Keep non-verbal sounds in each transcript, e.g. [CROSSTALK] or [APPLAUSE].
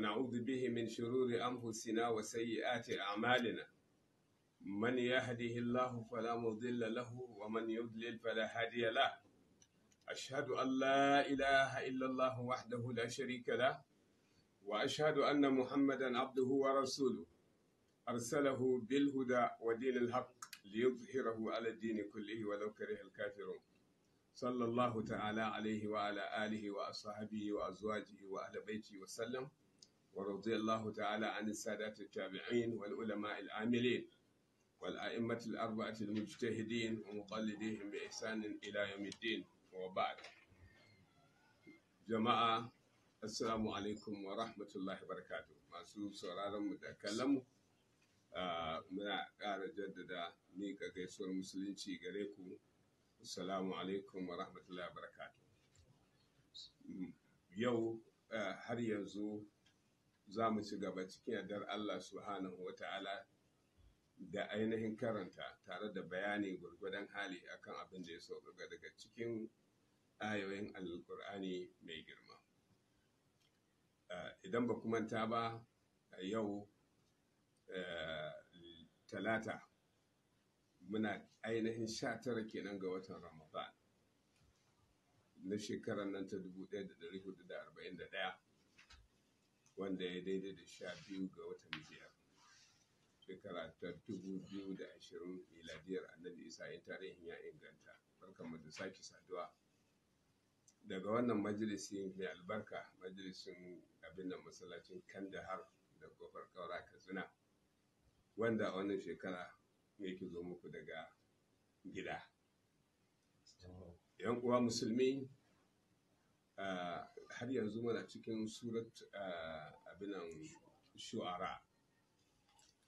ونعوذ به من شرور أنفسنا وسيئات أعمالنا من يهده الله فلا مضل له ومن يضلل فلا هادي له أشهد أن لا إله إلا الله وحده لا شريك له وأشهد أن محمدا عبده ورسوله أرسله بالهدى ودين الحق ليظهره على الدين كله ولو كره الكافرون صلى الله تعالى عليه وعلى آله وأصحابه وأزواجه وأهل بيته وسلم ورضي الله تعالى عن السادات التابعين والعلماء العاملين والأئمة الأربعة المجتهدين ومقلديهم بإحسان إلى يوم الدين وبعد جماعة السلام عليكم ورحمة الله وبركاته masu sauraron mu da kallon mu muna ƙara jaddada miƙa gaisuwar musulunci gare ku assalamu alaikum wa rahmatullahi wa barakatuh yau har yanzu za mu ci gaba cikin yardar Allah subhanahu wa ta'ala da ainihin karanta tare da bayani gwargwadon hali akan abin da ya sauƙaƙa daga cikin ayoyin alkur'ani mai girma. Idan ba manta ba yau talata muna ainihin sha tara kenan ga watan ramadan na shekarar nan ta 1441 wanda ya daidai da sha biyu ga watan biyar shekara ta 2020 miladiyar annabi isa yin tarihin ya inganta. Barkanmu da sake saduwa. Daga wannan majalisi mai albarka majalisin abin da masallacin kandahar da ƙofar kaura katsina wanda a wannan shekara yake zo muku daga gida. Yan uwa musulmi har yanzu muna cikin surat abinan shu'ara.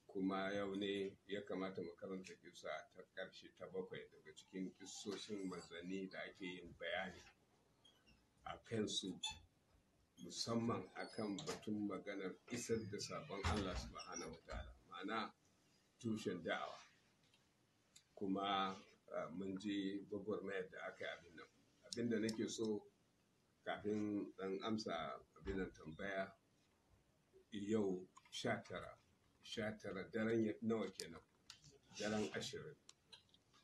Kuma yau ne ya kamata mu karanta kisa ta ƙarshe ta bakwai daga cikin kisoshin manzanni da ake yin bayani a kansu musamman akan batun maganar isar da sabon Allah subhanahu wa ta'ala ma'ana tushen da'awa. Kuma mun je gwagwarmayar da aka yi abin nan. Abin da nake so kafin ɗan amsa abin nan tambaya yau sha tara sha tara daren nawa kenan? Daren ashirin.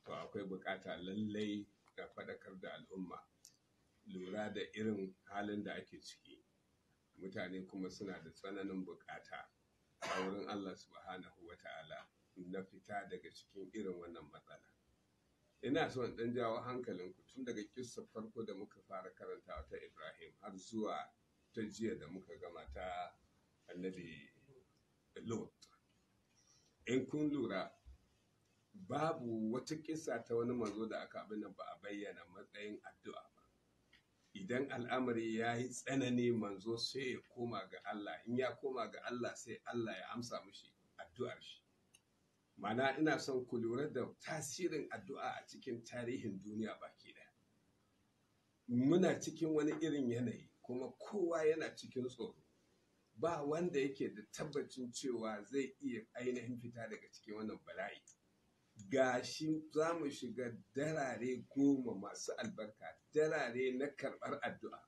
To akwai buƙata lallai ga faɗakar da al'umma. Lura da irin halin da ake ciki. Mutane kuma suna da tsananin buƙata a wurin Allah subhanahu wa ta'ala na fita daga cikin irin wannan matsala. Ina so in ɗan jawo hankalinku tun daga kissa farko da muka fara karantawa ta ibrahim har zuwa ta jiya da muka gama ta annabi lot in kun lura babu wata kissa ta wani manzo da aka abin ba a bayyana matsayin addu'a ba. Idan al'amari ya yi tsanani manzo sai ya koma ga Allah. In ya koma ga Allah sai Allah ya amsa mishi addu'ar shi. Mana ina son ku lura da tasirin addu'a a cikin tarihin duniya baki ɗaya. Muna cikin wani irin yanayi kuma kowa yana cikin tsoro. Ba wanda yake da tabbacin cewa zai iya ainihin fita daga cikin wannan bala'i. Gashi za mu shiga darare goma masu albarka darare na karɓar addu'a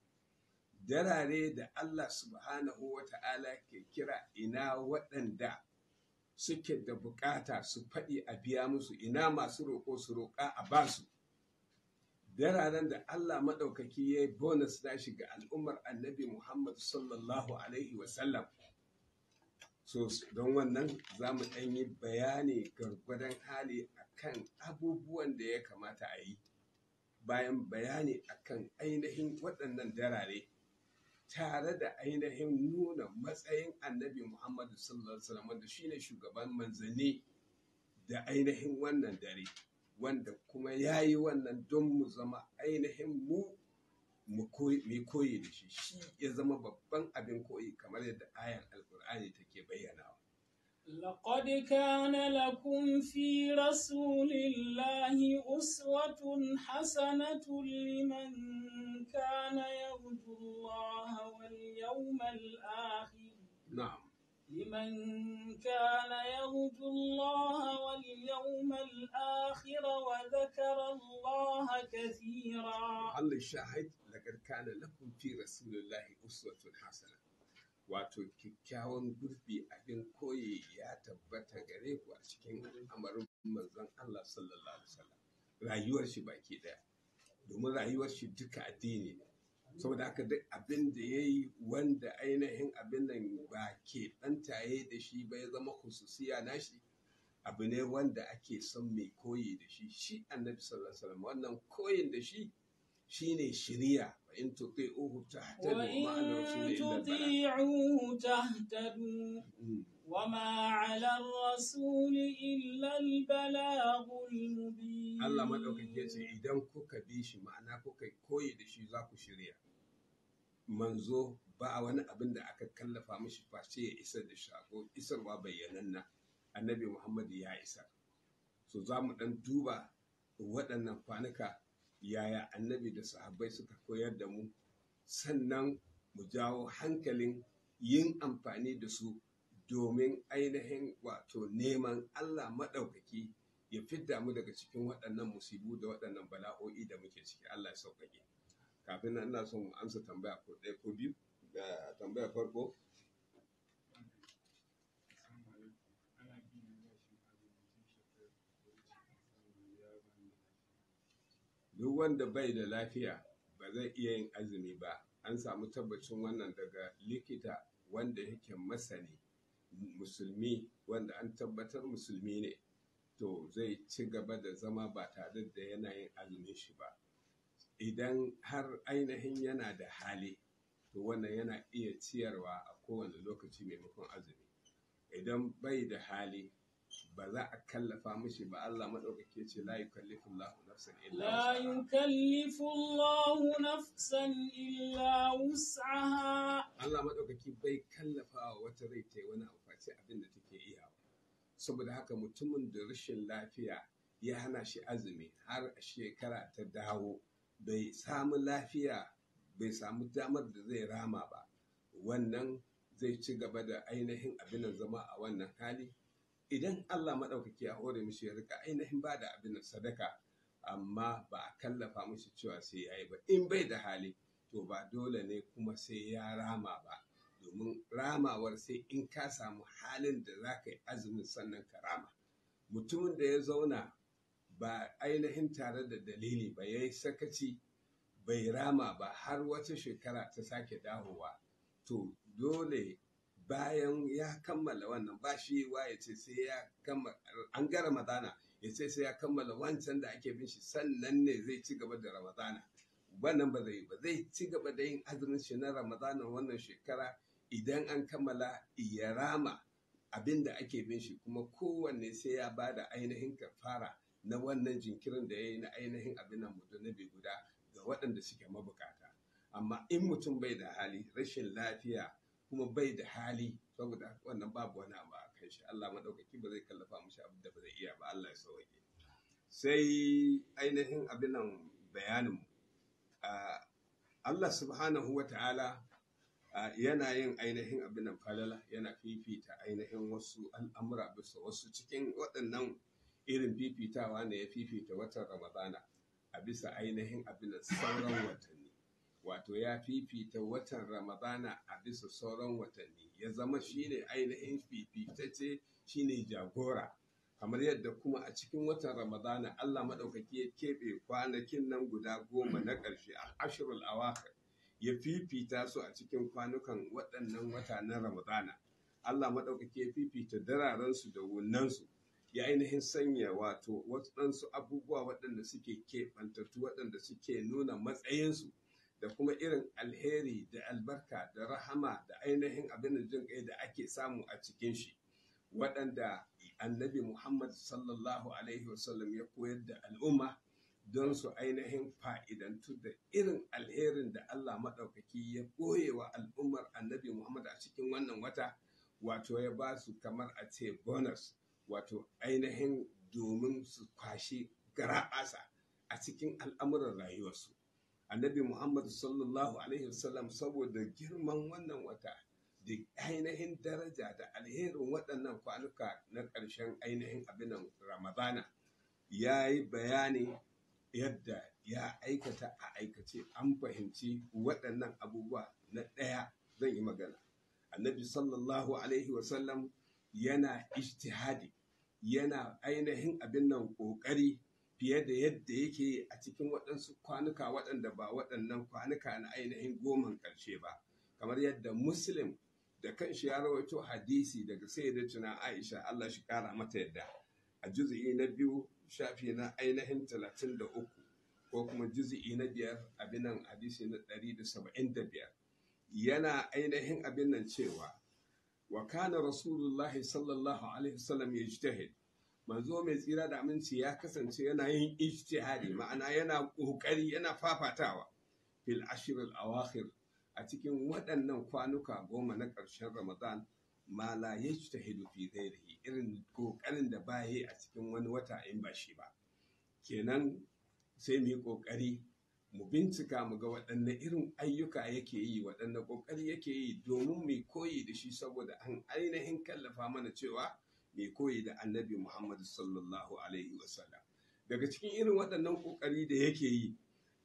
darare da Allah subhanahu wa ta'ala ke kira ina waɗanda suke da buƙata su faɗi a biya musu ina masu roƙo su roƙa a ba su dararen da Allah maɗaukaki ya yi bonus na shiga al'ummar annabi Muhammad sallallahu Alaihi wasallam so don wannan za mu ɗan yi bayani gargwadon hali akan abubuwan da ya kamata a yi. Bayan bayani akan ainihin waɗannan darare tare da ainihin nuna matsayin annabi Muhammadu sallallahu Alaihi wasallam wanda shine shugaban manzanni da ainihin wannan dare wanda kuma ya yi wannan don mu zama ainihin mu mu koyi da shi. Shi ya zama babban abin koyi kamar yadda ayan alkur'ani take bayyanawa. لقد كان لكم في رسول الله أسوة حسنة لمن كان يرجو الله واليوم الآخر. نعم. لمن كان يرجو الله واليوم الآخر وذكر الله كثيرا. Allah shahid laqad kana lakum fi rasulillahi uswatun hasana wato kyakkyawan gurbi abin koyi ya tabbata gare ku a cikin al'amarin manzon Allah sallallahu alaihi wasallam. Rayuwar shi baki ɗaya domin rayuwar shi duka addini ne. Saboda haka duk abin da ya yi wanda ainihin abin nan ba ke ɗantaye da shi ba ya zama hususiya na shi abu ne wanda ake son mai koyi da shi. Shi annabi sallallahu alaihi wasallam wannan koyin da shi shine shiriya. fa in tuti'uhu tahtadu ma ala rasuli وإن illa al-balagh تطيعوه تهتدوا Mm. وما على الرسول إلا البلاغ المبين Allah maɗaukaki ya ce idan kuka bi shi ma'ana kuka koyi da shi za ku shirya. Manzo ba wani abin da aka kallafa mishi face ya isar da shago isarwa bayyananna annabi Muhammadu ya isar. So za mu ɗan duba waɗannan kwanuka yaya annabi da sahabbai suka koyar da mu. Sannan mu jawo hankalin yin amfani da su domin ainihin wato neman Allah maɗaukaki ya fidda mu daga cikin waɗannan musibu da waɗannan bala'o'i da muke ciki. Allah ya sauƙaƙe. Kafin nan ina son mu amsa tambaya ko ɗaya ko biyu. Da tambaya farko. Duk wanda bai da lafiya ba zai iya yin azumi ba. An samu tabbacin wannan daga likita wanda yake masani musulmi wanda an tabbatar musulmi ne to zai ci gaba da zama ba tare da yana yin azumin shi ba. Idan har ainihin yana da hali to wannan yana iya ciyarwa a kowane lokaci maimakon azumi. Idan bai da hali ba za a kallafa mishi ba. Allah maɗaukake ce la yukallifu Allah nafsan illa la yukallifu Allah nafsan illa wus'aha. Allah maɗaukaki bai kallafa wata rai ta yi wani amfaci abin da take iya saboda haka mutumin da rashin lafiya ya hana shi azumi har shekara ta dawo bai samu lafiya bai samu damar da zai rama ba. Wannan zai ci gaba da ainihin abin zama a wannan hali. Idan Allah maɗaukaki ya hore mishi ya riƙa ainihin ba da abin sadaka amma ba a kallafa mishi cewa sai ya yi ba. In bai da hali to ba dole ne kuma sai ya rama ba domin ramawar sai in ka samu halin da za ka yi azumin sannan ka rama mutumin da ya zauna ba ainihin tare da dalili ba ya yi sakaci bai rama ba har wata shekara ta sake dawowa to dole bayan ya kammala wannan ba shi wa ya ce sai ya kammala an ga ramadana ya ce sai ya kammala wancan da ake bin shi sannan ne zai ci gaba da ramadana. Wannan ba zai ba. Zai ci gaba da yin azumin shi na ramadanin wannan shekara idan an kammala ya rama abin da ake bin shi kuma kowanne sai ya ba da ainihin kafara na wannan jinkirin da ya yi na ainihin abin nan mudunabi guda ga waɗanda suke mabukata. Amma in mutum bai da hali rashin lafiya kuma bai da hali saboda wannan babu wani abu a kan shi. Allah madaukaki ba zai kallafa mishi abin da ba zai iya ba. Allah ya sauke sai ainihin abin nan bayanin Allah subhanahu wa ta'ala yana yin ainihin abin nan falala yana fifita ainihin wasu al'amura bisa wasu cikin waɗannan irin fifitawa ne ya fifita watan Ramadana a bisa ainihin abin sauran watanni. Wato ya fifita watan Ramadana a bisa sauran watanni. Ya zama shine ainihin fifitacce shine jagora. kamar yadda kuma a cikin watan ramadana Allah maɗaukaki ya keɓe kwanakin nan guda goma na ƙarshe a ashirul awakhir ya fifita su a cikin kwanukan waɗannan wata na ramadana. Allah maɗaukaki ya fifita dararensu da wunansu ya ainihin sanya wato waɗansu abubuwa waɗanda suke keɓantattu waɗanda suke nuna matsayinsu. Da kuma irin alheri da albarka da rahama da ainihin abin jin da ake samu a cikin shi waɗanda annabi Muhammad sallallahu Alaihi wasallam ya koyar da al'umma don su ainihin fa'idantu da irin alherin da Allah maɗaukaki ya ɓoye wa al'ummar annabi Muhammad a cikin wannan wata, wato ya ba su kamar a ce bonus, wato ainihin domin su kwashi garaɓasa a cikin al'amuran rayuwarsu. Annabi Muhammad sallallahu Alaihi wasallam saboda girman wannan wata da ainihin daraja da alherin waɗannan kwanuka na ƙarshen ainihin abinan ramadana ya yi bayani yadda ya aikata a aikace. An fahimci waɗannan abubuwa na ɗaya zan yi magana. Annabi sallallahu alaihi wasallam yana ijtihadi yana ainihin abin nan ƙoƙari fiye da yadda yake a cikin waɗansu kwanuka waɗanda ba waɗannan kwanuka na ainihin goman ƙarshe ba. Kamar yadda muslim da kanshi ya rawaito hadisi daga sayyidatuna aisha Allah shi kara mata yadda. A juzu'i na biyu shafi na ainihin talatin da uku ko kuma juzu'i na biyar abinan hadisi na ɗari da saba'in da biyar. Yana ainihin abin nan cewa wa kana rasulullahi sallallahu alaihi wasallam ya ijtahid manzo mai tsira da aminci ya kasance yana yin ijtihadi ma'ana yana ƙoƙari yana fafatawa fil ashr al awakhir a cikin waɗannan kwanuka goma na ƙarshen ramadan ma la yajtahidu fi ghairihi irin ƙoƙarin da ba yi a cikin wani wata in ba shi ba. Kenan sai mu yi ƙoƙari mu bincika mu ga waɗanne irin ayyuka yake yi waɗanne ƙoƙari yake yi domin mai koyi da shi saboda an ainihin kallafa mana cewa mai koyi da annabi Muhammad sallallahu alaihi wasallam daga cikin irin waɗannan ƙoƙari da yake yi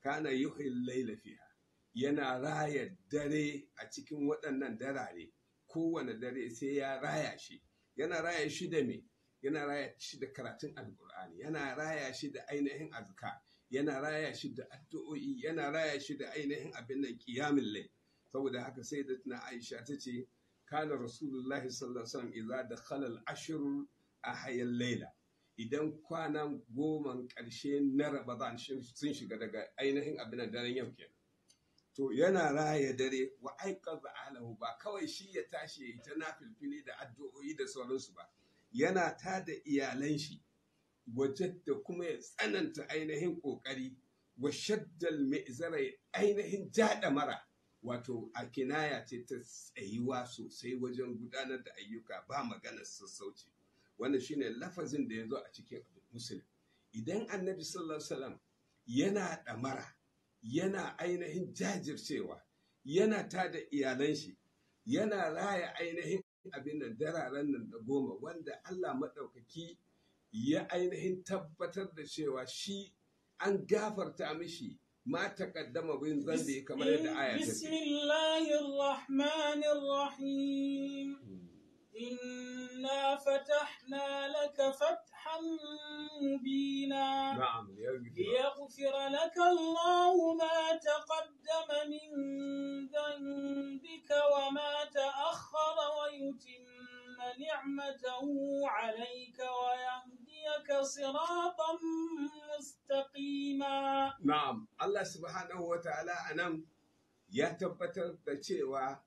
kana yuhil laila fiha yana raya dare a cikin waɗannan darare. Kowane dare sai ya raya shi. Yana raya shi da me? Yana raya shi da karatun alkur'ani yana raya shi da ainihin azka yana raya shi da addu'o'i yana raya shi da ainihin abin nan qiyamul layl. Saboda haka sai da tuna Aisha ta ce kana rasulullahi sallallahu alaihi wasallam idza dakhala al-ashr ahya idan kwanan goman ƙarshe na Ramadan sun shiga daga ainihin abin daren yau kenan. To yana raya dare wa aiqadha ahlahu ba kawai shi ya tashi ya ta nafilfili da addu'o'i da sauransu ba. Yana tada iyalan shi waje da kuma ya tsananta ainihin ƙoƙari wa shaddal mai ainihin jaɗa mara. Wato a kinaya ce ta tsayuwa sosai wajen gudanar da ayyuka ba maganar sassauci. Wannan shine lafazin da ya zo a cikin musulun idan annabi sallallahu alaihi wasallam yana ɗamara yana ainihin jajircewa yana tada iyalan shi yana raya ainihin abin nan dararen nan da goma wanda Allah maɗaukaki ya ainihin tabbatar da cewa shi an gafarta mishi ma taqaddama bin zambi kamar yadda aya ta ce bismillahir rahmanir rahim inna fatahna laka fathan mubina na'am yaghfir ليغفر لك الله ما تقدم من ذنبك وما تأخر ويتم نعمته عليك ويهديك صراطا مستقيما na'am Allah subhanahu wa ta'ala anan ya tabbatar da cewa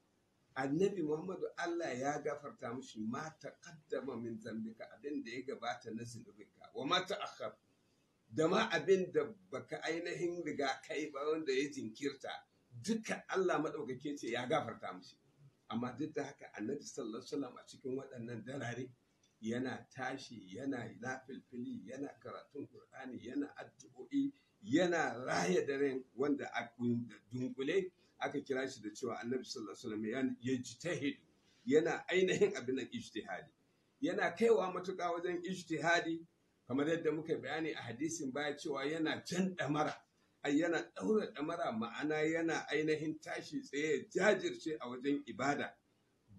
annabi Muhammadu Allah ya gafarta mishi ma taqaddama min zambika abin da ya gabata na zunubinka wa ma ta'akhkhar da ma abin da baka ainihin riga kai ba wanda ya jinkirta duka Allah maɗaukake ce ya gafarta mishi amma duk da haka annabi sallallahu alaihi wasallam a cikin waɗannan darare yana tashi yana nafilfili yana karatun qur'ani yana addu'o'i yana raya daren wanda a dunkule aka kira shi da cewa annabi sallallahu alaihi wasallam ya jitahid yana ainihin abin nan ijtihadi. Yana kaiwa matuƙa wajen ijtihadi kamar yadda muka bayani a hadisin baya cewa yana jan ɗamara. Ai yana ɗaura ɗamara ma'ana yana ainihin tashi tsaye jajirce a wajen ibada.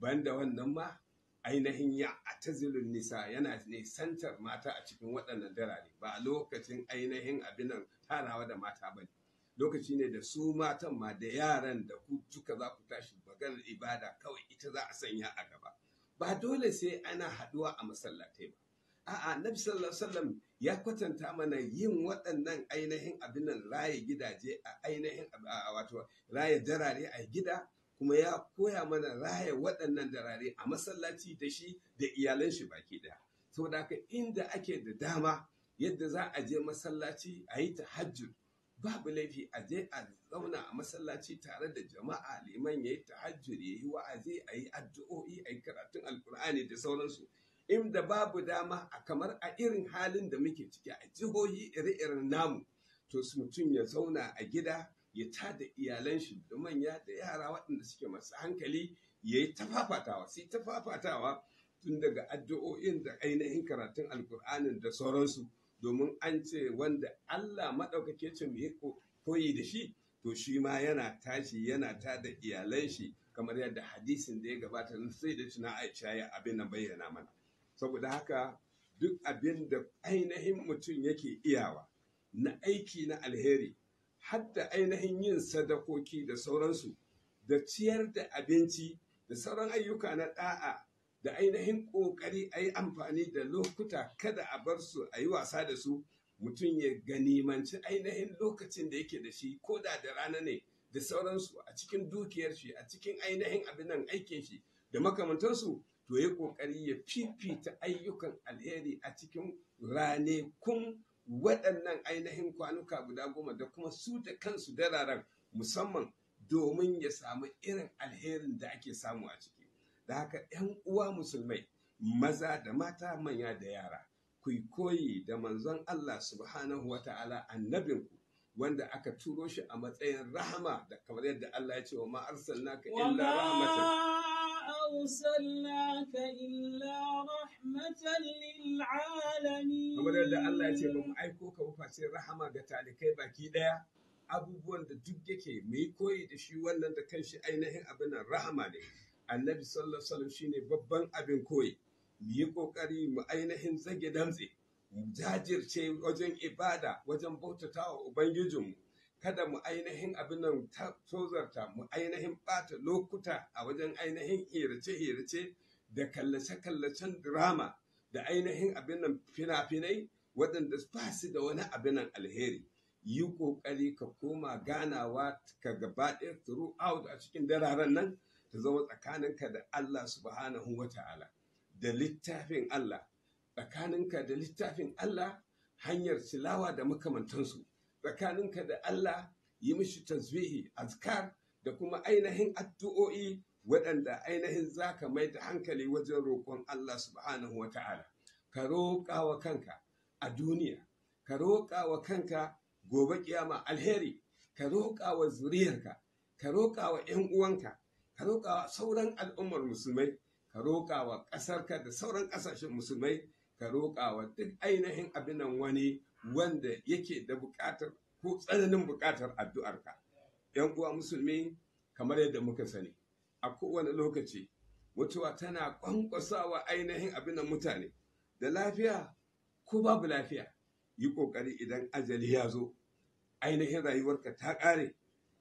Banda wannan ma ainihin ya atazilun nisa yana nisantar mata a cikin waɗannan darare. Ba a lokacin ainihin abinan tarawa da mata ba lokaci ne da su matan ma da yaran da ku duka za ku tashi maganar ibada kawai ita za a sanya a gaba. Ba dole sai ana haɗuwa a masallatai ba. A'a nabi sallallahu alaihi wasallam ya kwatanta mana yin waɗannan ainihin abin nan raye gidaje a ainihin wato raye darare a gida kuma ya koya mana raye waɗannan darare a masallaci da shi da iyalan shi baki ɗaya. Saboda haka inda ake da dama yadda za a je masallaci a yi tahajjud babu laifi a je a zauna a masallaci tare da jama'a liman ya yi tahajjud ya yi wa'azi a yi addu'o'i a yi karatun alkur'ani da sauransu. Inda babu dama a kamar a irin halin da muke ciki a jihohi ire-iren namu. To su mutum ya zauna a gida ya tada iyalan shi da manya da yara waɗanda suke masu hankali ya yi ta fafatawa sai ta fafatawa tun daga addu'o'in da ainihin karatun alkur'anin da sauransu. Domin an ce wanda Allah maɗaukake ce mu yi koyi da shi to shi ma yana tashi yana tada iyalan shi. Kamar yadda hadisin da ya gabata sai da tuna Aisha ya abin nan bayyana mana. Saboda haka duk abin da ainihin mutum yake iyawa na aiki na alheri hadda ainihin yin sadakoki da sauransu da ciyar da abinci da sauran ayyuka na da'a da ainihin ƙoƙari a yi amfani da lokuta kada a bar su a yi wasa da su mutum ya ganimanci ainihin lokacin da yake da shi ko da da rana ne da sauransu a cikin dukiyar shi a cikin ainihin abin nan aikin shi da makamantansu to ya ƙoƙari ya fifita ayyukan alheri a cikin ranekun waɗannan ainihin kwanuka guda goma da kuma su da kansu dararen musamman domin ya samu irin alherin da ake samu a ciki. Da haka 'yan uwa musulmai maza da mata manya da yara ku koyi da manzon Allah subhanahu wa ta'ala annabinku wanda aka turo shi a matsayin rahama da kamar yadda Allah ya ce wa ma arsalnaka illa illa rahmatan kamar yadda Allah ya ce ba mu aiko ka ba rahama ga talikai baki ɗaya abubuwan da duk yake mai koyi da shi wannan da kanshi ainihin abin rahama ne. Annabi sallallahu alaihi wasallam shine babban abin koyi. Mu yi ƙoƙari mu ainihin zage damtse. Jajirce wajen ibada wajen bautatawa ubangijinmu. Kada mu ainihin abin nan tozarta mu ainihin ɓata lokuta a wajen ainihin hirace-hirace da kallace-kallacen drama da ainihin abin nan fina-finai waɗanda ba su da wani abin nan alheri. Yi ƙoƙari ka koma ganawa ka gaba ɗaya throughout a cikin dararen nan ta zama tsakaninka da Allah subhanahu wa ta'ala da littafin Allah tsakaninka da littafin Allah hanyar silawa da makamantansu. Tsakaninka da Allah yi mishi tasbihi azkar da kuma ainihin addu'o'i waɗanda ainihin za ka mai da hankali wajen roƙon Allah subhanahu wa ta'ala. Ka roƙa wa kanka a duniya ka roƙa wa kanka gobe kiyama alheri ka roƙa wa zuriyarka ka roƙa wa ‘yan uwanka ka roƙa wa sauran al'ummar musulmai ka roƙa wa ƙasarka da sauran ƙasashen musulmai ka roƙa wa duk ainihin abinan wani wanda yake da buƙatar ko tsananin buƙatar addu'arka. ‘Yan uwa musulmi kamar yadda muka sani, a kowane lokaci mutuwa tana ƙwanƙwasawa ainihin abinan mutane da lafiya ko babu lafiya. Yi ƙoƙari idan ajali ya zo, ainihin rayuwarka ta ƙare,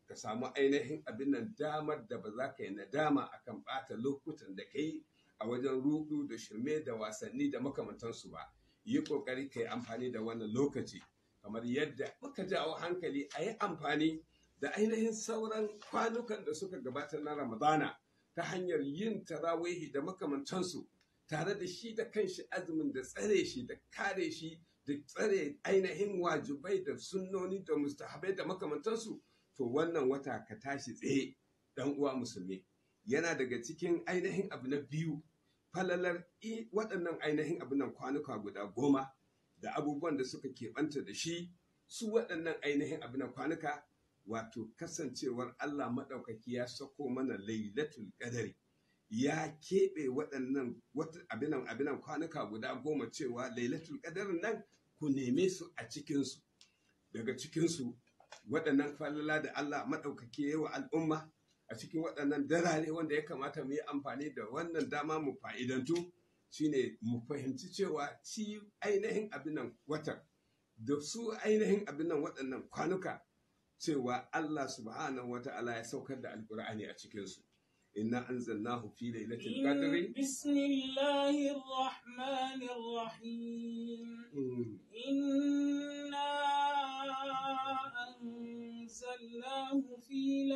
ka samu ainihin abin nan damar da ba za ka yi nadama akan ɓata lokutan da ka yi a wajen rudu da shirme da wasanni da makamantansu ba. yi ƙoƙari ka yi amfani da wannan lokaci kamar yadda muka jawo hankali a yi amfani da ainihin sauran kwanukan da suka gabata na ramadana ta hanyar yin tarawihi da makamantansu tare da shi da kanshi azumin da tsare shi da kare shi da tsare ainihin wajibai da sunnoni da mustahabai da makamantansu to wannan wata ka tashi tsaye dan uwa musulmi yana daga cikin ainihin abu na biyu falalar waɗannan ainihin abinan kwanuka guda goma da abubuwan da suka keɓanta da shi su waɗannan ainihin abinan kwanuka wato kasancewar Allah maɗaukaki ya sako mana lailatul qadari ya keɓe waɗannan abinan abinan kwanuka guda goma cewa lailatul qadarin nan ku neme su a cikinsu. Daga cikinsu waɗannan falala da Allah maɗaukaki ya wa al'umma a cikin waɗannan darare wanda ya kamata mu yi amfani da wannan dama mu fa'idantu shine mu fahimci cewa ci ainihin abinan watan da su ainihin abinan waɗannan kwanuka cewa Allah subhanahu wata'ala ya saukar da alƙur'ani a cikinsu. Inna anzalnahu fi lailatul qadri. bismillahir rahmanir rahim inna anzalnahu fi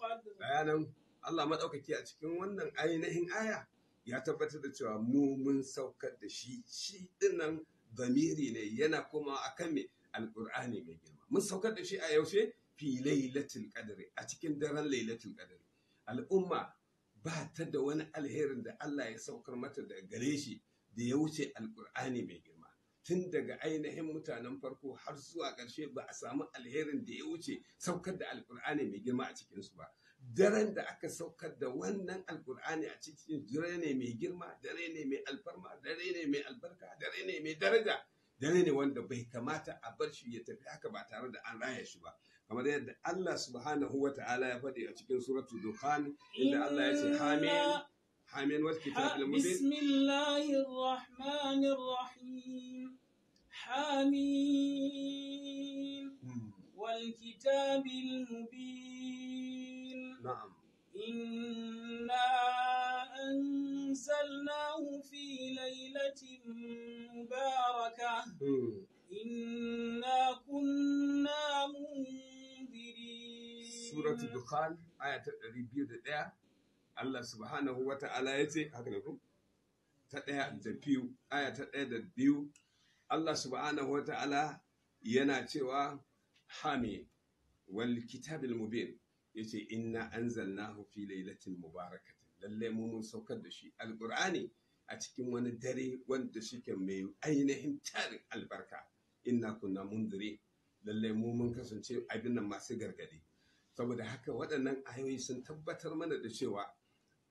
qadr bayanan Allah madaukaki a cikin wannan ainihin aya ya tabbatar da cewa mu mun saukar da shi. Shi ɗin nan zamiri ne yana kuma akan me? Alqur'ani mai girma. Mun saukar da shi a yaushe? Fi lailatul qadri a cikin daren lailatul qadri. Al'umma ba ta da wani alherin da Allah ya saukar mata da gare shi da ya wuce alqur'ani mai girma. Tun daga ainihin mutanen farko har zuwa ƙarshe ba a samu alherin da ya wuce saukar da alkur'ani mai girma a cikinsu ba. Daren da aka saukar da wannan alkur'ani a cikin dare ne mai girma dare ne mai alfarma dare ne mai albarka dare ne mai daraja dare ne wanda bai kamata a bar shi ya tafi haka ba tare da an raya shi ba. Kamar yadda Allah subhanahu wa ta'ala ya faɗi a cikin suratul dukhan inda Allah ya ce hamin حامين والكتاب المبين بسم الله الرحمن الرحيم. حامين والكتاب المبين. نعم. إنا أنزلناه في ليلة مباركة. إنا كنا منذرين. سورة الدخان آية 201 Allah subhanahu wa ta'ala ya ce haka ne ko? Ta ɗaya da biyu aya ta ɗaya da biyu Allah subhanahu wa ta'ala yana cewa hami wal kitabil mubin. Yace inna anzalnahu fi lailatin mubarakatin. Lalle mu mun saukar da shi alqur'ani a cikin wani dare wanda shike mai ainihin tarin albarka. Inna kunna mundiri lalle mu mun kasance abin nan masu gargaɗi. Saboda haka waɗannan ayoyi sun tabbatar mana da cewa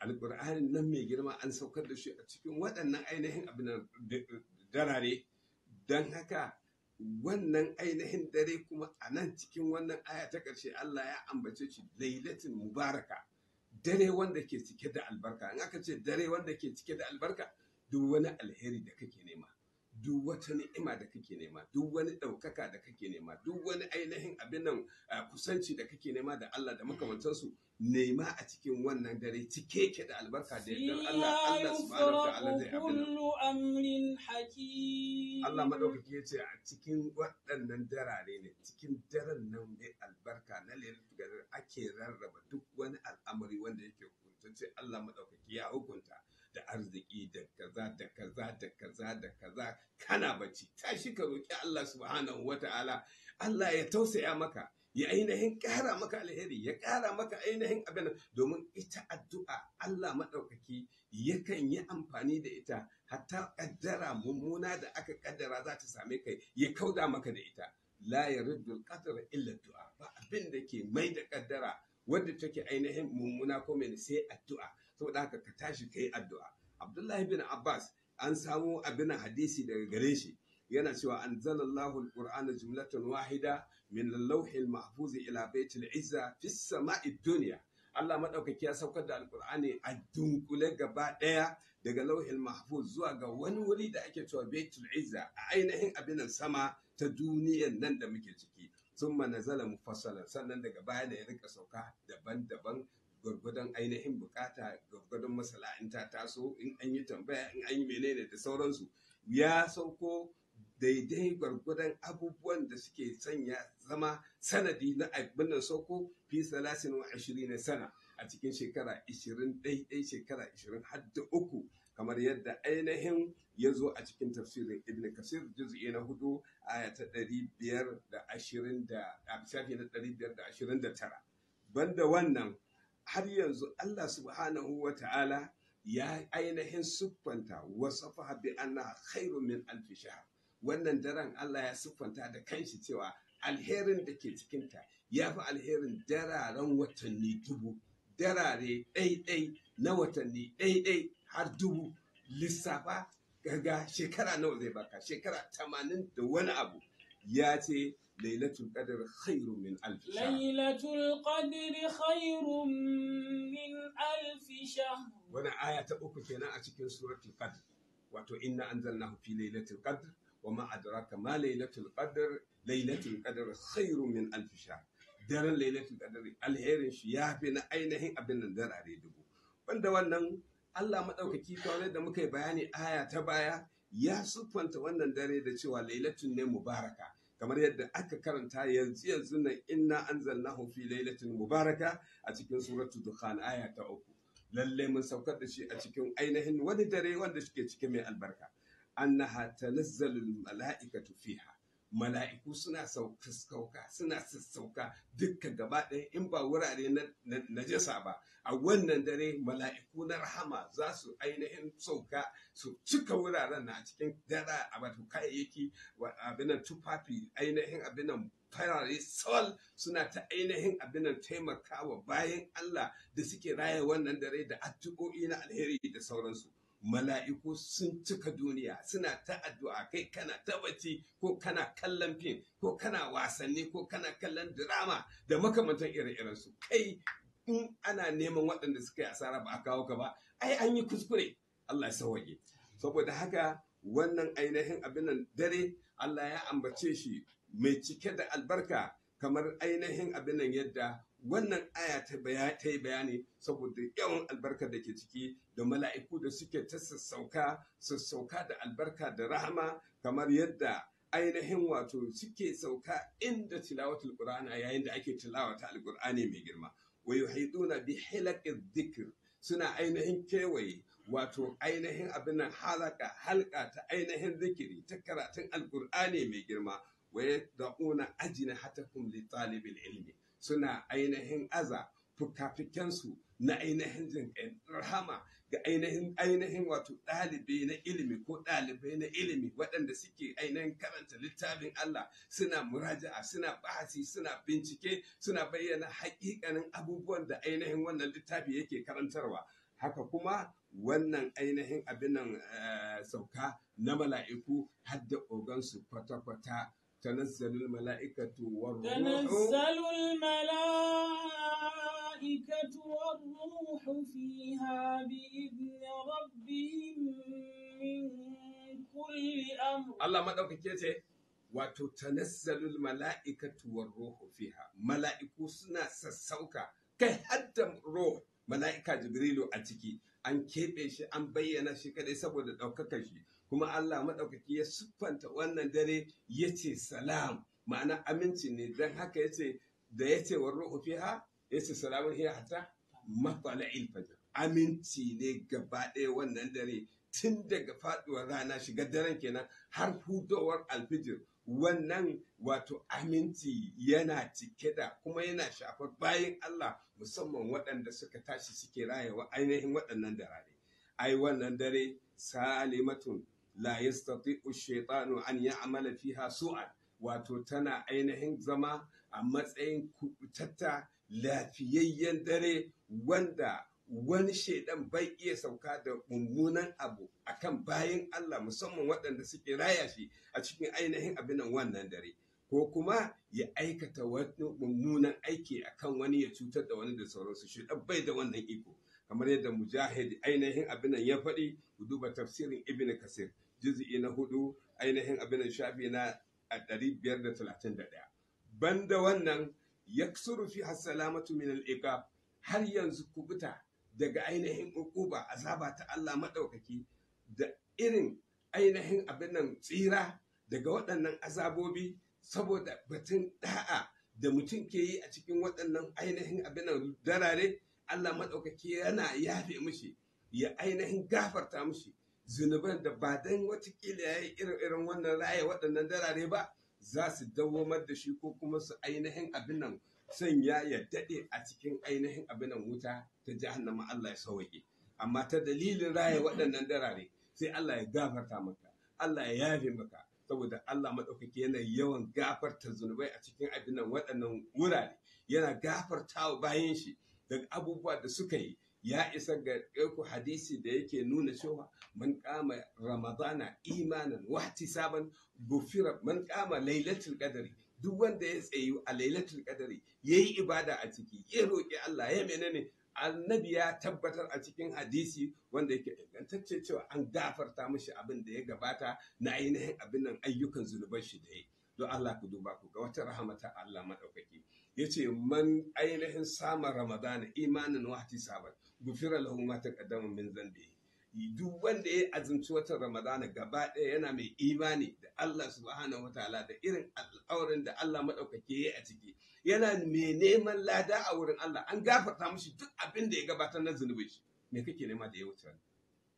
alƙur'anin nan mai girma an saukar da shi a cikin waɗannan ainihin abin darare. Don haka wannan ainihin dare kuma a nan cikin wannan aya ta ƙarshe Allah ya ambace shi lailatin mubaraka. Dare wanda ke cike da albarka. In aka ce dare wanda ke cike da albarka duk wani alheri da kake nema. duk wata ni'ima da kake nema duk wani ɗaukaka da kake nema duk wani ainihin abin nan eh, kusanci da kake nema da Allah da makamantansu nema a cikin wannan dare cike ke da albarka da yadda Allah. Allah subhanahu wa ta'ala zai abin Allah madaukaki ya ce a cikin waɗannan darare ne cikin daren nan mai albarka na lailatul ake rarraba duk wani al'amari wanda yake hukunta Allah madaukaki ya hukunta. Da arziki da kaza da kaza da kaza da kaza. Kana bacci tashi ka roki Allah subhanahu wata'ala Allah ya tausaya maka ya ainihin ƙara maka alheri ya ƙara maka ainihin abin domin ita addu'a Allah maɗaukaki yakan yi amfani da ita. Hatta ƙaddara mummuna da aka ƙaddara za ta same kai ya kauda maka da ita. La yariddu al-qadara illa du'a ba abin da ke mai da ƙaddara wadda take ainihin mummuna ko mai sai addu'a. Saboda haka ka tashi kai addu'a. Abdullahi bin Abbas an samu abin hadisi daga gare shi. Yana cewa anzalallahu al-qur'ana jumlatan wahida min al-lawhil mahfuz ila baitil izza fi samai dunya. Allah madaukaki ya saukar da alqur'ani a dunkule gaba ɗaya daga lauhil mahfuz zuwa ga wani wuri da ake cewa baitul izza a ainihin abinan sama ta duniyan nan da muke ciki. Summa nazala mufassalan sannan daga baya da ya riƙa sauka daban-daban gwargwadon ainihin buƙata gwargwadon masala'in ta taso in an yi tambaya in an yi menene da sauransu ya sauko daidai gwargwadon abubuwan da suke sanya zama sanadi na abin nan sauko fi salasin wa ashirin na sana a cikin shekara ishirin ɗaiɗai shekara ishirin har da uku kamar yadda ainihin ya zo a cikin tafsirin ibn kasir juz'i na huɗu aya ta ɗari biyar da ashirin da shafi na ɗari biyar da ashirin da tara. Banda wannan har yanzu Allah subhanahu wa ta'ala ya ainihin siffanta wasafa bi anna khairu min alfi shahr. Wannan daren Allah ya siffanta da kanshi cewa alherin da ke cikinta ya fi alherin dararen watanni dubu. Darare ɗaiɗai na watanni ɗaiɗai har dubu. Lissafa gaga shekara nawa zai baka? Shekara tamanin da wani abu. ya ce lailatul qadr khairu min alf shahr. Lailatul qadr khairu min alf shahr. Wani aya ta uku kenan a cikin suratul qadr. Wato inna anzalnahu fi lailatul qadr wa ma adraka ma lailatul qadr. Lailatul qadr khairu min alf shahr. Daren lailatul qadr alherin shi ya fi na ainihin abin nan darare dubu. Banda wannan Allah maɗaukaki kawai da muka yi bayani aya ta baya ya siffanta wannan dare da cewa lailatun ne mubaraka. Kamar yadda aka karanta yanzu yanzu nan inna anzalnahu fi lailatin mubaraka a cikin suratul dukhan aya ta uku. Lalle mun saukar da shi a cikin ainihin wani dare wanda suke cike mai albarka. Annaha tanazzalu mala'ikatu fiha. Mala'iku suna sauka suna sassauka dukkan gaba ɗaya in ba wurare na najasa ba. A wannan dare mala'iku na rahama za su ainihin sauka su cika wuraren na cikin dara a wato kayayyaki abinan tufafi ainihin abinan farare sol suna ta ainihin abinan taimakawa bayan Allah da suke raya wannan dare da addu'o'i na alheri da sauransu. Mala'iku sun cika duniya suna ta addu'a kai kana ta bacci ko kana kallon fim ko kana wasanni ko kana kallon drama da makamantan ire-iren su kai in ana neman waɗanda suka yi asara ba a kawo ka ba ai an yi kuskure. Allah ya sauwaƙe. Saboda haka wannan ainihin abin nan dare Allah ya ambace shi mai cike da albarka kamar ainihin abin nan yadda wannan aya ta ta yi bayani saboda yawan albarka da ke ciki da mala'iku da suke ta sassauka sassauka da albarka da rahama kamar yadda ainihin wato suke sauka inda tilawatul qur'ana yayin da ake tilawata alqur'ani mai girma. Wa yuhiduna bi hilaqiz dhikr suna ainihin kewaye wato ainihin abin nan halaka halka ta ainihin zikiri ta karatun alqur'ani mai girma. Wa yad'una ajnahatakum li talibil ilmi suna ainihin aza fukafikensu na ainihin jinƙai rahama ga ainihin ainihin wato ɗalibai na ilimi ko ɗalibai na ilimi waɗanda suke ainihin karanta littafin Allah suna muraja'a suna bahasi suna bincike suna bayyana haƙiƙanin abubuwan da ainihin wannan littafi yake karantarwa. Haka kuma wannan ainihin abinan sauka na mala'iku har da ogansu kwata-kwata tanazzalul mala'ikatu war تنزل الملائكة والروح فيها بإذن ربهم من كل أمر Allah maɗaukake ce, wato tanazzalul mala'ikatu war ruhu fiha. Mala'iku suna sassauka, kai hadda ruh mala'ika Jibrilu a ciki, an keɓe shi, an bayyana shi kadai saboda ɗaukakar shi. Kuma Allah maɗaukaki ya siffanta wannan dare ya ce salam, ma'ana aminci ne, don haka ya ce da ya ce war ruhu fiha, ya ce salamun hiya hatta mafala'il fajr. Aminci ne gaba ɗaya wannan dare. tun daga faduwar rana shiga daren kenan har hudowar alfijir wannan wato aminci yana cike da kuma yana shafar bayan Allah musamman waɗanda suka tashi suke rayewa ainihin waɗannan darare ai wannan dare salimatun la yastati'u shaytanu an ya'mala fiha su'an. Wato tana ainihin zama a matsayin kubutatta lafiyayyen dare wanda wani shaidan bai iya sauka da mummunan abu akan bayan Allah musamman waɗanda suke raya shi a cikin ainihin abinan wannan dare. Ko kuma ya aikata wani mummunan aiki akan wani ya cutar da wani da sauransu. Shaidan bai da wannan iko. Kamar yadda mujahid ainihin abinan ya faɗi ku duba tafsirin ibn kasir. Juz'i na huɗu ainihin abinan shafi na ɗari biyar da talatin da ɗaya. Banda wannan yaksuru fi salamatu min al har yanzu kubuta daga ainihin ukuba azaba ta Allah maɗaukaki da irin ainihin abin nan tsira daga waɗannan azabobi saboda batun da'a da mutum ke yi a cikin waɗannan ainihin abin nan darare Allah maɗaukaki yana yafe mishi ya ainihin gafarta mishi zunuban da ba dan wataƙila ya yi irin wannan raya waɗannan darare ba za su dawwamar da shi ko kuma su ainihin abin nan sanya ya daɗe a cikin ainihin abin nan wuta ta jahannama Allah ya sauke amma ta dalilin raya waɗannan darare sai Allah ya gafarta maka Allah ya yafe maka saboda Allah maɗaukaki yana yawan gafarta zunubai a cikin abin nan waɗannan wurare. Yana gafarta bayan shi daga abubuwa da suka yi ya isa ga ku hadisi da yake nuna cewa man kama ramadana wahti saban gufira man kama lailatul qadari duk wanda ya tsayu a lailatul qadari yayi ibada a ciki ya roki Allah ya menene? Annabi ya tabbatar a cikin hadisi wanda yake ingantacce cewa an gafarta mishi abin da ya gabata na ainihin abin nan ayyukan zunuban shi da yi don Allah ku duba ku ga wata rahamata Allah madaukaki ya ce man ainihin sama ramadana imanin wahti saban gufira lahu ma taqaddama min zambi duk wanda ya azumci watan ramadana gaba ɗaya yana mai imani da Allah subhanahu wataala da irin alƙawarin da Allah maɗaukaki ya yi a ciki. Yana mai neman lada a wurin Allah. An gafarta mishi duk abin da ya gabatar na zunubi shi. Me kake nema da ya wuce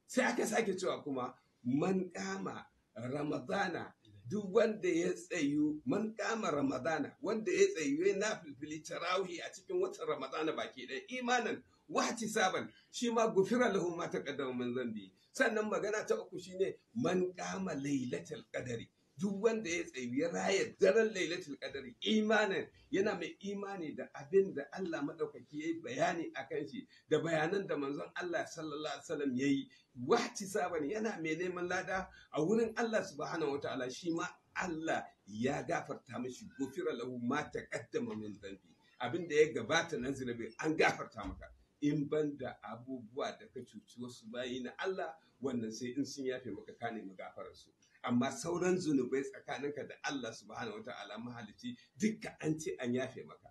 sai aka sake cewa kuma man kama ramadana duk wanda ya tsayu man kama ramadana wanda ya tsayu ya na filfili tarawih a cikin watan ramadana baki ɗaya imanin wahti saban shi ma gufira lahu ma taqaddama min zambi sannan magana ta uku shine man kama lailatul qadari. Duk wanda ya tsayu ya raya daren lailatul qadari imanin yana mai imani da abin da Allah madaukaki yayi bayani akan shi da bayanan da manzon Allah sallallahu alaihi wasallam yayi wahti saban yana mai neman lada a wurin Allah subhanahu wataala shi ma Allah ya gafarta mishi gofira lahu ma taqaddama min dhanbi. Abin da ya gabata na zinabi an gafarta maka. In ban da abubuwa da ka cuci wasu bayi na Allah wannan sai in sun yafe maka ka nemi gafararsu. Amma sauran zunubai tsakaninka da Allah subhanahu wataala mahalicci dukka an ce an yafe maka.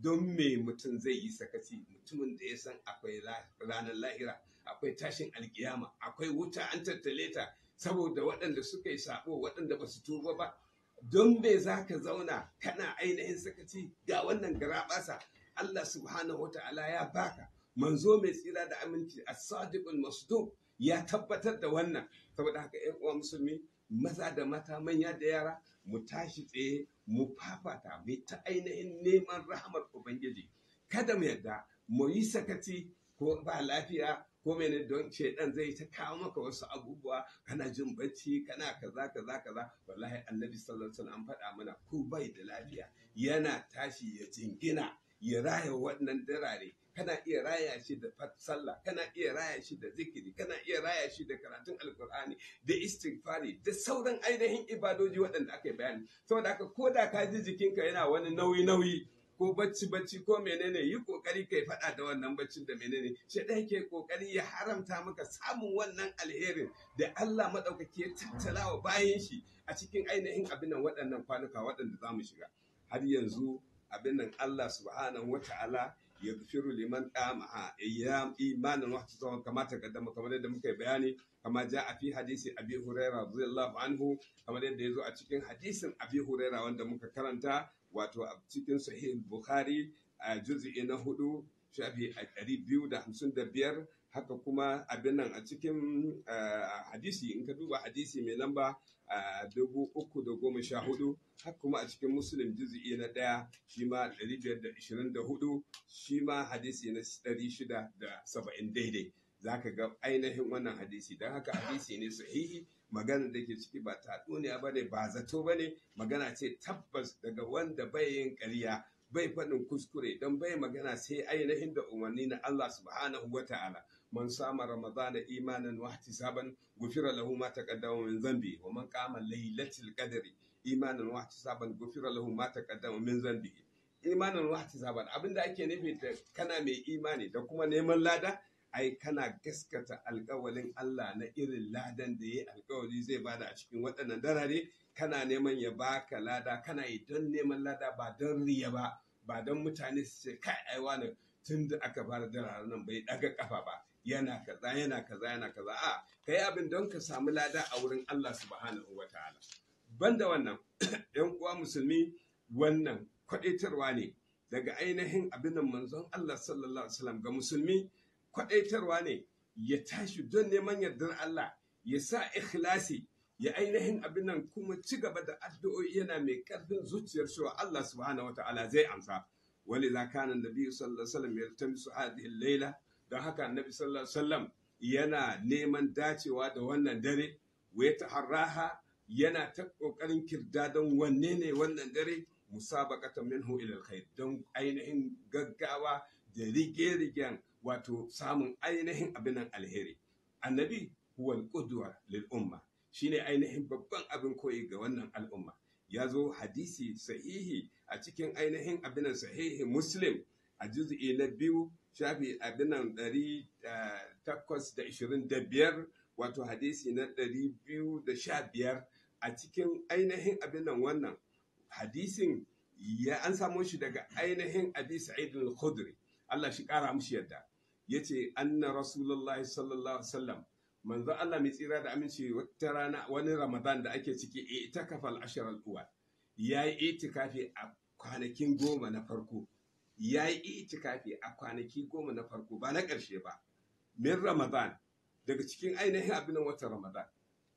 Don me mutum zai yi sakaci? Mutumin da ya san akwai ranar lahira akwai tashin alkiyama akwai wuta an tattale ta saboda waɗanda suka yi sabo waɗanda ba su tuba ba. Don me za ka zauna kana ainihin sakaci? Ga wannan garaɓasa. Allah subhanahu wa ta'ala ya baka manzo mai tsira da aminci as-sadiqul masduq ya tabbatar da wannan. Saboda haka ƴan uwa musulmi maza da mata manya da yara mu tashi tsaye mu fafata mu ta ainihin neman rahmar ubangiji. Kada mu yadda mu yi sakaci ko ba lafiya ko mene don dan zai ta kawo maka wasu abubuwa kana jin bacci kana kaza kaza kaza. Wallahi annabi sallallahu alaihi wasallam faɗa mana ko bai da lafiya. Yana tashi ya jingina ya raya wannan darare. Kana iya raya shi da sallah kana iya raya shi da zikiri kana iya raya shi da karatun alkur'ani da istighfari da sauran ainihin ibadoji waɗanda aka yi bayani. Saboda haka ko da ka ji jikinka yana wani nauyi nauyi ko bacci bacci ko menene yi ƙoƙari kai faɗa da wannan baccin da menene. Shi ɗaya ke ƙoƙari ya haramta maka samun wannan alherin da Allah maɗaukaki ya tattala wa bayan shi a cikin ainihin abin nan waɗannan kwanuka waɗanda za mu shiga. Har yanzu abin nan Allah subhanahu wa ta'ala ya gafiru liman ɗamaha ayyam imanin wa tsawon kama ta kaddama kamar yadda muka yi bayani kama ja a fi hadisi abi huraira radiyallahu anhu kamar yadda ya zo a cikin hadisin abi huraira wanda muka karanta wato a cikin sahih bukhari a juz'i na huɗu shafi a ɗari biyu da hamsin da biyar. Haka kuma abin nan a cikin hadisi in ka duba hadisi mai lamba dubu uku da goma sha huɗu. Haka kuma a cikin muslim juz'i na ɗaya shi ma ɗari biyar da ishirin da huɗu shi ma hadisi na ɗari shida da saba'in daidai. Za ka ga ainihin wannan hadisi. Don haka hadisi ne sahihi magana da ke ciki ba tatsuniya ba ne ba zato ba ne magana ce tabbas daga wanda bai yin ƙarya bai faɗin kuskure don bai magana sai ainihin da umarni na Allah subhanahu wa ta'ala. Man sama ramadana imanan wa ihtisaban gufira lahu ma taqaddama min zambi wa man qama laylatil qadri imanan wa ihtisaban gufira lahu ma taqaddama min zambi imanan wa ihtisaban abin da ake nufi da kana mai imani da kuma neman lada ai kana gaskata alkawalin Allah na irin ladan da ya alkawali zai ba da a cikin waɗannan darare. Kana neman ya baka lada kana yi don neman lada ba don riya ba ba don mutane su ce kai ai wani tun da aka fara dararen nan bai daga kafa ba yana kaza yana kaza yana kaza. A kai abin don ka samu lada a wurin Allah subhanahu wataala banda wannan [CLEARS THROAT] yan uwa musulmi wannan kwadaitarwa ne daga ainihin abin manzon Allah sallallahu alaihi wasallam ga musulmi kwaɗaitarwa ne ya tashi don neman yardar Allah ya sa ikhlasi ya ainihin abin nan kuma ci gaba da addu'o'i yana mai ƙarfin zuciyar cewa Allah subhanahu wata'ala zai amsa. Wali za kana nabi sallallahu alaihi wasallam yaltamisu hadhihi al-laila don haka annabi sallallahu alaihi wasallam yana neman dacewa da wannan dare wa taharraha yana ta ƙoƙarin kirdadan wanne ne wannan dare? Musabaqatan minhu ila alkhair don ainihin gaggawa da rige-rigen wato samun ainihin abinan alheri. Annabi huwal qudwa lil umma. Shine ainihin babban abin koyi ga wannan al'umma. Ya zo hadisi sahihi a cikin ainihin abinan sahihi muslim a juz'i na biyu shafi abinan ɗari takwas da ishirin da biyar wato hadisi na ɗari biyu da sha biyar. A cikin ainihin abinan wannan hadisin ya an samo shi daga ainihin abi sa'id al-khudri. Allah shi kara mushi yadda. Ya ce anna rasulullahi sallallahu wasallam. Manzo Allah mai tsira da aminci wata rana wani Ramadan da ake ciki itikafa al-ashr al-awwal. Yayi itikafi a kwanakin goma na farko. Yayi itikafi a kwanaki goma na farko ba na ƙarshe ba. Min Ramadan daga cikin ainihin abin watan Ramadan.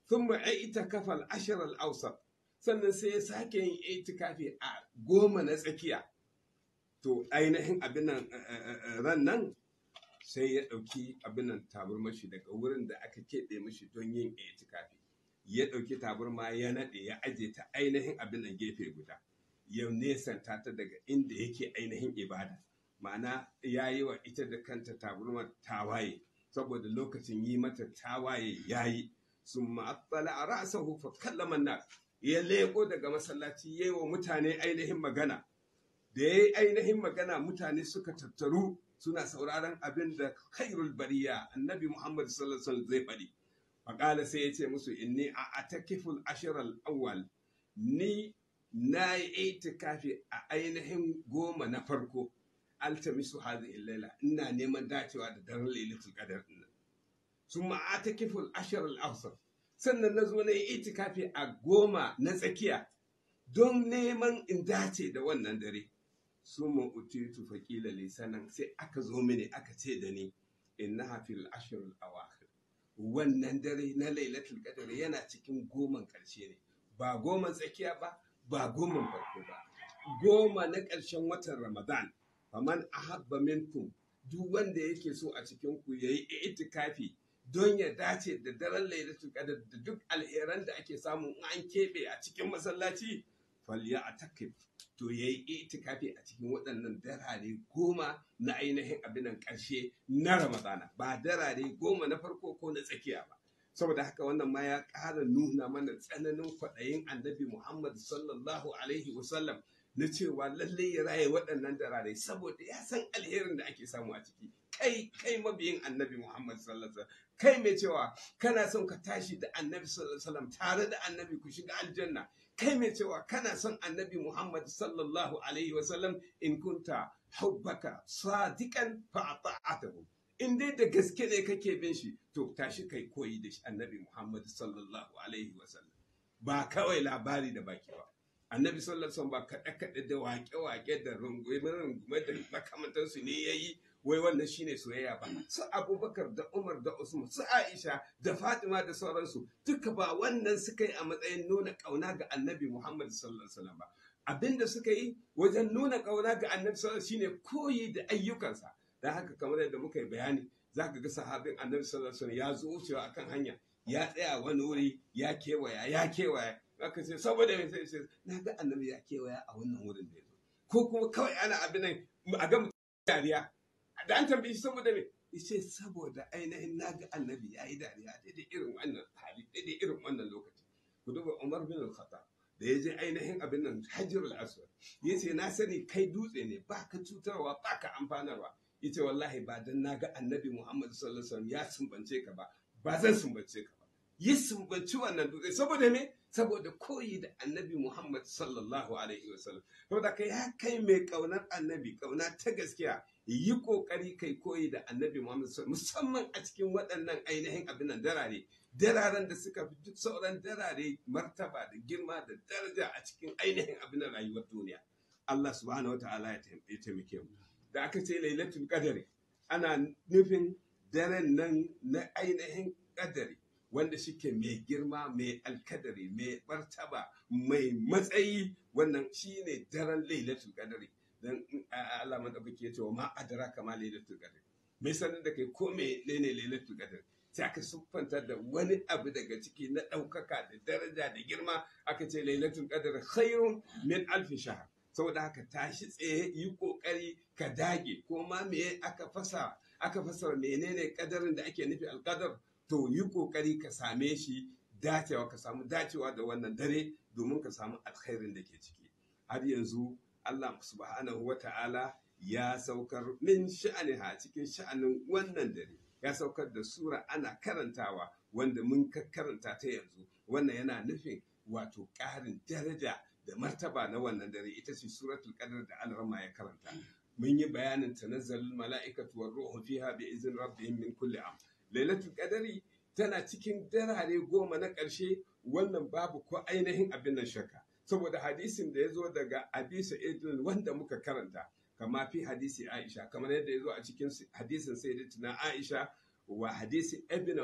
Thumma itikafa al-ashr al-awsat. Sannan sai ya sake yin itikafi a goma na tsakiya. To ainihin abin nan ran nan sai ya ɗauki abin nan taburma shi daga wurin da aka keɓe mashi don yin itikafi. Ya ɗauki taburma ya naɗe ya aje ta ainihin abin nan gefe guda. Ya nesanta ta daga inda yake ainihin ibada. Ma'ana ya yi wa ita da kanta taburma tawaye saboda lokacin yi mata tawaye yayi summa attala ra'sahu fa kallama an-nas. Ya leko daga masallaci yayi wa mutane ainihin magana. Da yayi ainihin magana mutane suka tattaru suna sauraron abin da khairul bariya annabi Muhammad sallallahu alaihi zai faɗi. Faƙala sai ya ce musu inni a atakiful ashiral awwal. Ni na yi itikafi a ainihin goma na farko. Altamisu hadhihi laila ina neman dacewa da daren lailatul qadar din summa atakiful ashiral awsat sannan na zo na yi itikafi a goma na tsakiya don neman in dace da wannan dare. Summa utitu faqila li sanan sai aka zo mini aka ce da ni innaha fil ashiral awakhir. Wannan dare na lailatul qadr yana cikin goman ƙarshe ne. Ba goman tsakiya ba ba goman farko ba. Goma na ƙarshen watan ramadan. Faman ahabba minkum duk wanda yake so a cikin ku yayi itikafi don ya dace da daren lailatul qadr da duk alheran da ake samu in an keɓe a cikin masallaci falya atakif to yayi itikafi a cikin waɗannan darare goma na ainihin abinan ƙarshe na ramadana. Ba darare goma na farko ko na tsakiya ba. Saboda haka wannan ma ya ƙara nuna mana tsananin kwaɗayin annabi muhammad sallallahu alaihi wasallam na cewa lalle ya raye waɗannan darare saboda ya san alherin da ake samu a ciki. Kai kai mabiyin annabi muhammad sallallahu alaihi wasallam. Kai mai cewa kana son ka tashi da annabi sallallahu alaihi wasallam tare da annabi ku shiga aljanna. Kai mai cewa kana son annabi Muhammad sallallahu alaihi wasallam in kunta hubbaka sadiqan fa ata'atahu. In dai da gaske ne kake bin shi to tashi kai koyi da shi annabi Muhammad sallallahu alaihi wasallam ba kawai labari da baki ba. Annabi sallallahu alaihi wasallam ba kaɗe kaɗe da waƙe waƙe da rungume rungume da makamantansu ne yayi wai wannan shine soyayya ba. Su abubakar da umar da usman su aisha da fatima da sauransu duka ba wannan suka yi a matsayin nuna ƙauna ga annabi muhammad sallallahu alaihi wasallam ba. Abinda suka yi wajen nuna ƙauna ga annabi sallallahu shine koyi da ayyukansa. Dan haka kamar yadda muka yi bayani zaka ga sahabin annabi sallallahu alaihi wasallam ya zo wucewa akan hanya ya tsaya wani wuri ya kewaya ya kewaya. Aka ce saboda me? Sai sai na ga annabi ya kewaya a wannan wurin da ya zo. Ko kuma kawai ana abin nan a ga mutum dariya. Da an tambaye shi saboda me? Yace saboda ainihin na ga annabi ya yi dariya daidai irin wannan hali daidai irin wannan lokaci. Ku duba Umar bin Al-Khattab da ya je ainihin abin nan Hajjul Aswad ya ce na sani kai dutse ne baka cutarwa baka amfanarwa. Yace wallahi ba dan na ga annabi Muhammad sallallahu alaihi wasallam ya sumbance ka ba ba zan sumbance ka ba. Yi sumbanci wannan dutse saboda me? Saboda koyi da annabi Muhammad sallallahu alaihi wasallam. Saboda kai ya kai mai ƙaunar annabi ƙauna ta gaskiya yi ƙoƙari kai koyi da annabi Muhammad musamman a cikin waɗannan ainihin abin nan darare. Dararen da suka fi duk sauran darare martaba da girma da daraja a cikin ainihin abin rayuwar duniya. Allah subhanahu wataala ya taimake mu. Da aka ce lailatul qadari ana nufin daren nan na ainihin qadari wanda shike mai girma mai alkadari mai martaba mai matsayi. Wannan shine daren lailatul qadari. Dan Allah madaukaki ya ce wa ma adraka ma lailatul qadr. Mai sanin da kai ko me ne lailatul qadr? Sai aka siffanta da wani abu daga ciki na ɗaukaka da daraja da girma. Aka ce lailatul qadr khairun min alfi shahr. Saboda haka tashi tsaye yi ƙoƙari ka dage. Ko ma me aka fasa aka fasa menene kadarin da ake nufi alqadar to yi ƙoƙari ka same shi dacewa ka samu dacewa da wannan dare domin ka samu alkhairin da ke ciki. Har yanzu Allah subhanahu wa ta'ala ya saukar min sha'aniha cikin sha'anin wannan dare. Ya saukar da sura ana karantawa wanda mun karanta ta yanzu. Wannan yana nufin wato ƙarin daraja da martaba na wannan dare. Ita ce suratul qadr da alrama ya karanta. Mun yi bayanin tanazzalul mala'ikatu war ruhu fiha bi izin rabbihim min kulli am lailatul qadri tana cikin darare goma na ƙarshe. Wannan babu ko ainihin abin nan shakka. Saboda hadisin da ya zo daga abi sa'idun wanda muka karanta kama fi hadisi aisha kamar yadda ya zo a cikin hadisin sayyidatina aisha wa hadisi ibn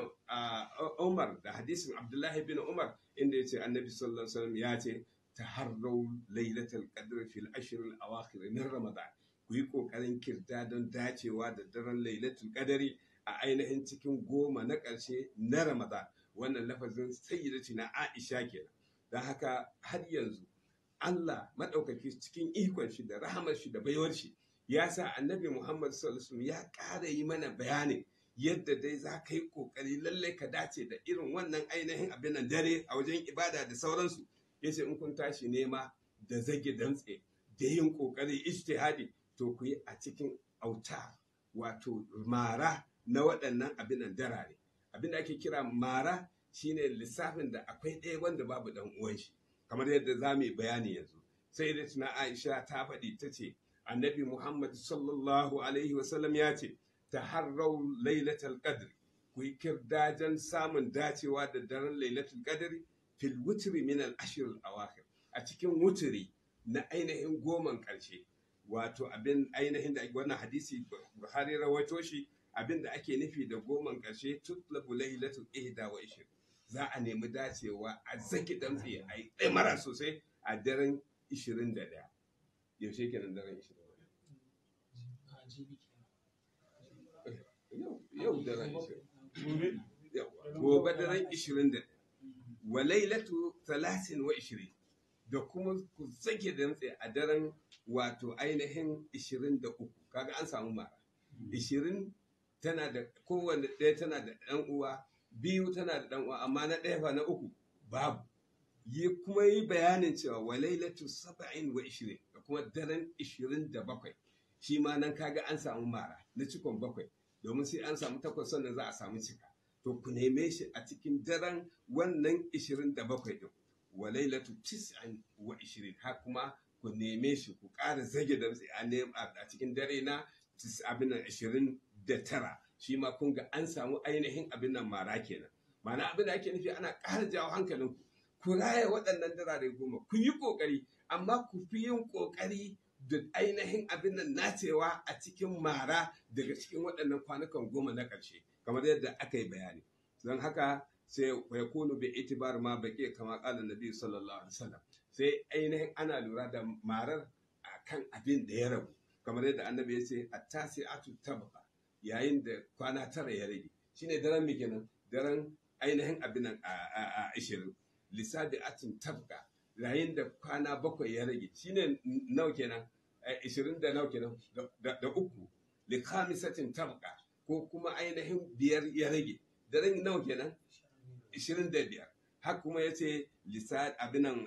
umar da hadisin abdullahi ibn umar inda ya ce annabi sallallahu alaihi wasallam ya ce taharrau lailatul qadr fil ashr al awakhir min ramadan. Ku yi ƙoƙarin kirda don dacewa da daren lailatul qadri a ainihin cikin goma na ƙarshe na ramadan. Wannan lafazin sayyidatina aisha kenan. Don haka har yanzu Allah maɗaukaki cikin ikon shi da rahamar shi da baiwar shi ya sa annabi Muhammad sallallahu ya ƙara yi mana bayanin yadda dai za ka yi ƙoƙari lallai ka dace da irin wannan ainihin abin nan dare a wajen ibada da sauransu. Ya ce in kun tashi nema da zage dantse da yin ƙoƙari ijtihadi to ku yi a cikin auta wato mara na waɗannan abin nan darare. Abin da ake kira mara shine lissafin da akwai ɗaya wanda babu ɗan uwan shi kamar yadda za mu yi bayani yanzu. Sai da tuna aisha ta faɗi ta ce annabi muhammad sallallahu alaihi wasallam ya ce taharrau lailatul qadr ku yi kirdajen samun dacewa da daren lailatul qadr fil wutri min al ashr al awakhir. A cikin wutri na ainihin goman ƙarshe wato abin ainihin da wannan hadisi Buhari rawaito shi abin da ake nufi da goman ƙarshe tutlabu lailatul ihda wa ishir za a nemi dacewa a zaki damtse a yi mara sosai a daren 21 yaushe kenan daren 21 yau daren 20 gobe daren 21 wa lailatu 23 da kuma ku sake dantse a daren wato ainihin 23 kaga an samu mara. 20 tana da kowanne ɗaya tana da ɗan uwa biyu tana da ɗan uwa amma na ɗaya fa na uku babu. Yi kuma yi bayanin cewa wa lailatu saba'in wa ishirin da kuma daren ishirin da bakwai. Shi ma nan kaga an samu mara na cikon bakwai. Domin sai an samu takwas sannan za a samu cika. To ku neme shi a cikin daren wannan ishirin da bakwai din wa lailatu tis'in wa ishirin har kuma ku neme shi ku ƙara zage da a cikin dare na abin nan ishirin da tara. Shi ma kun ga an samu ainihin abin nan mara kenan. Ma'ana abin da ake nufi ana ƙara jawo hankalinku ku. Raya waɗannan darare goma. Ku yi ƙoƙari amma ku fi yin ƙoƙari da ainihin abin nan nacewa a cikin mara daga cikin waɗannan kwanukan goma na ƙarshe kamar yadda aka yi bayani. Don haka sai ya kunu bi itibar ma baki kama ƙala nabi sallallahu alaihi wasallam. Sai ainihin ana lura da marar akan abin da ya rabu kamar yadda annabi ya ce at-tasi'atu tabqa. Yayin da kwana tara ya rage. Shine daren me kenan? Daren ainihin abin a ashirin. Lissabi atin tabqa yayin da kwana bakwai ya rage. Shine nawa kenan? Ashirin da nawa kenan? Da uku. Li khamisatin tabqa ko kuma ainihin biyar ya rage. Daren nawa kenan? Ashirin da biyar. Har kuma ya ce abinan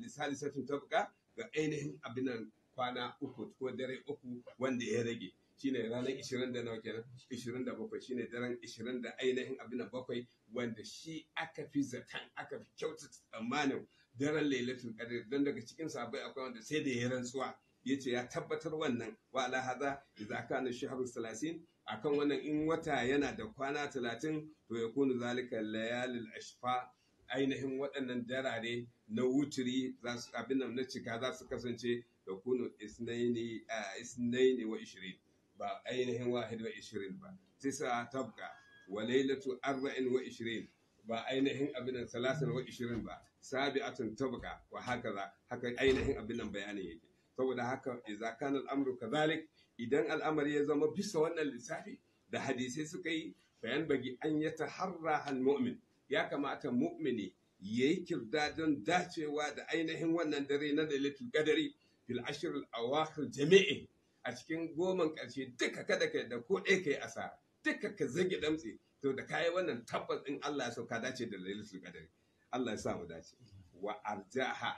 lissalisatin tabqa ga ainihin abinan kwana uku ko dare uku wanda ya rage. Shine ranar 20 da nawa kenan? 27 shine daren 20 da ainihin abin bakwai wanda shi aka fi zaton aka fi kyautata tsammanin daren lailatul qadr. Dan daga cikin sabai akwai wanda sai da ya rantsuwa ya ce ya tabbatar wannan wa ala hada idza kana shahru 30 akan wannan in wata yana da kwana 30 to ya kunu zalika layalil ashfa. Ainihin waɗannan darare na wuturi abin nan na cika za su kasance da kunu isnaini wa 20 ba ainihin wahid wa ishirin ba. Tisa tabka wa lailatu arba'in wa ishirin ba ainihin abinan salasin wa ishirin ba. Sabi'atun tabka wa haka haka ainihin abinan bayanin yake. Saboda haka idza kana al'amru kadhalik idan al'amari ya zama bisa wannan lissafi da hadisai suka yi bayan bagi an ya taharra al mu'min ya kamata mu'mini yayi kirdadon dacewa da ainihin wannan dare na lailatul qadari fil ashr al awakhir jami'i. A cikin goman ƙarshe duka kada ka da ko ɗaya ka yi asara. Duka ka zage damtse. To da kayi wannan tabbas in Allah ya sauka dace da lailatul qadari Allah ya sa mu dace. Wa arjaha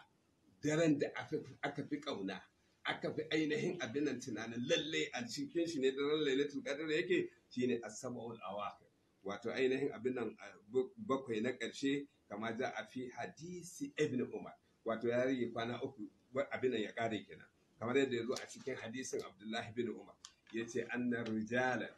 daren da aka fi ƙauna aka fi ainihin abin nan tunanin lalle a cikin shi ne daren lailatul qadari yake shine as-sab'ul wato ainihin abin nan bakwai na ƙarshe kama za a fi hadisi ibn umar. Wato ya rage kwana uku abin nan ya ƙare kenan. Kamar yadda ya zo a cikin hadisin Abdullahi bin Umar ya ce anna rijalan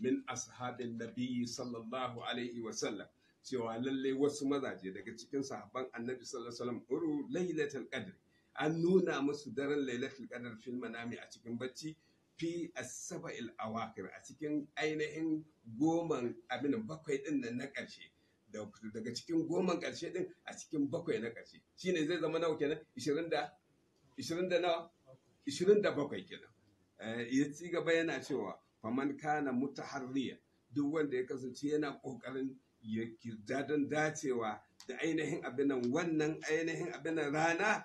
min ashabin nabiyyi sallallahu alaihi wa sallam cewa lallai wasu mazaje daga cikin sahabban annabi sallallahu alaihi wasallam uru lailatul qadr. An nuna musu daren lailatul qadr fil manami a cikin bacci fi as-sab'il awakir a cikin ainihin goman abin bakwai ɗin nan na ƙarshe. Daga cikin goman ƙarshe din a cikin bakwai na ƙarshe. Shine zai zama nawa kenan? 20 da 20 da nawa? 27 kenan. Ya ci gaba yana cewa faman kana mutaharriya. Duk wanda ya kasance yana ƙoƙarin ya kirda don dacewa da ainihin abinan wannan ainihin abinan rana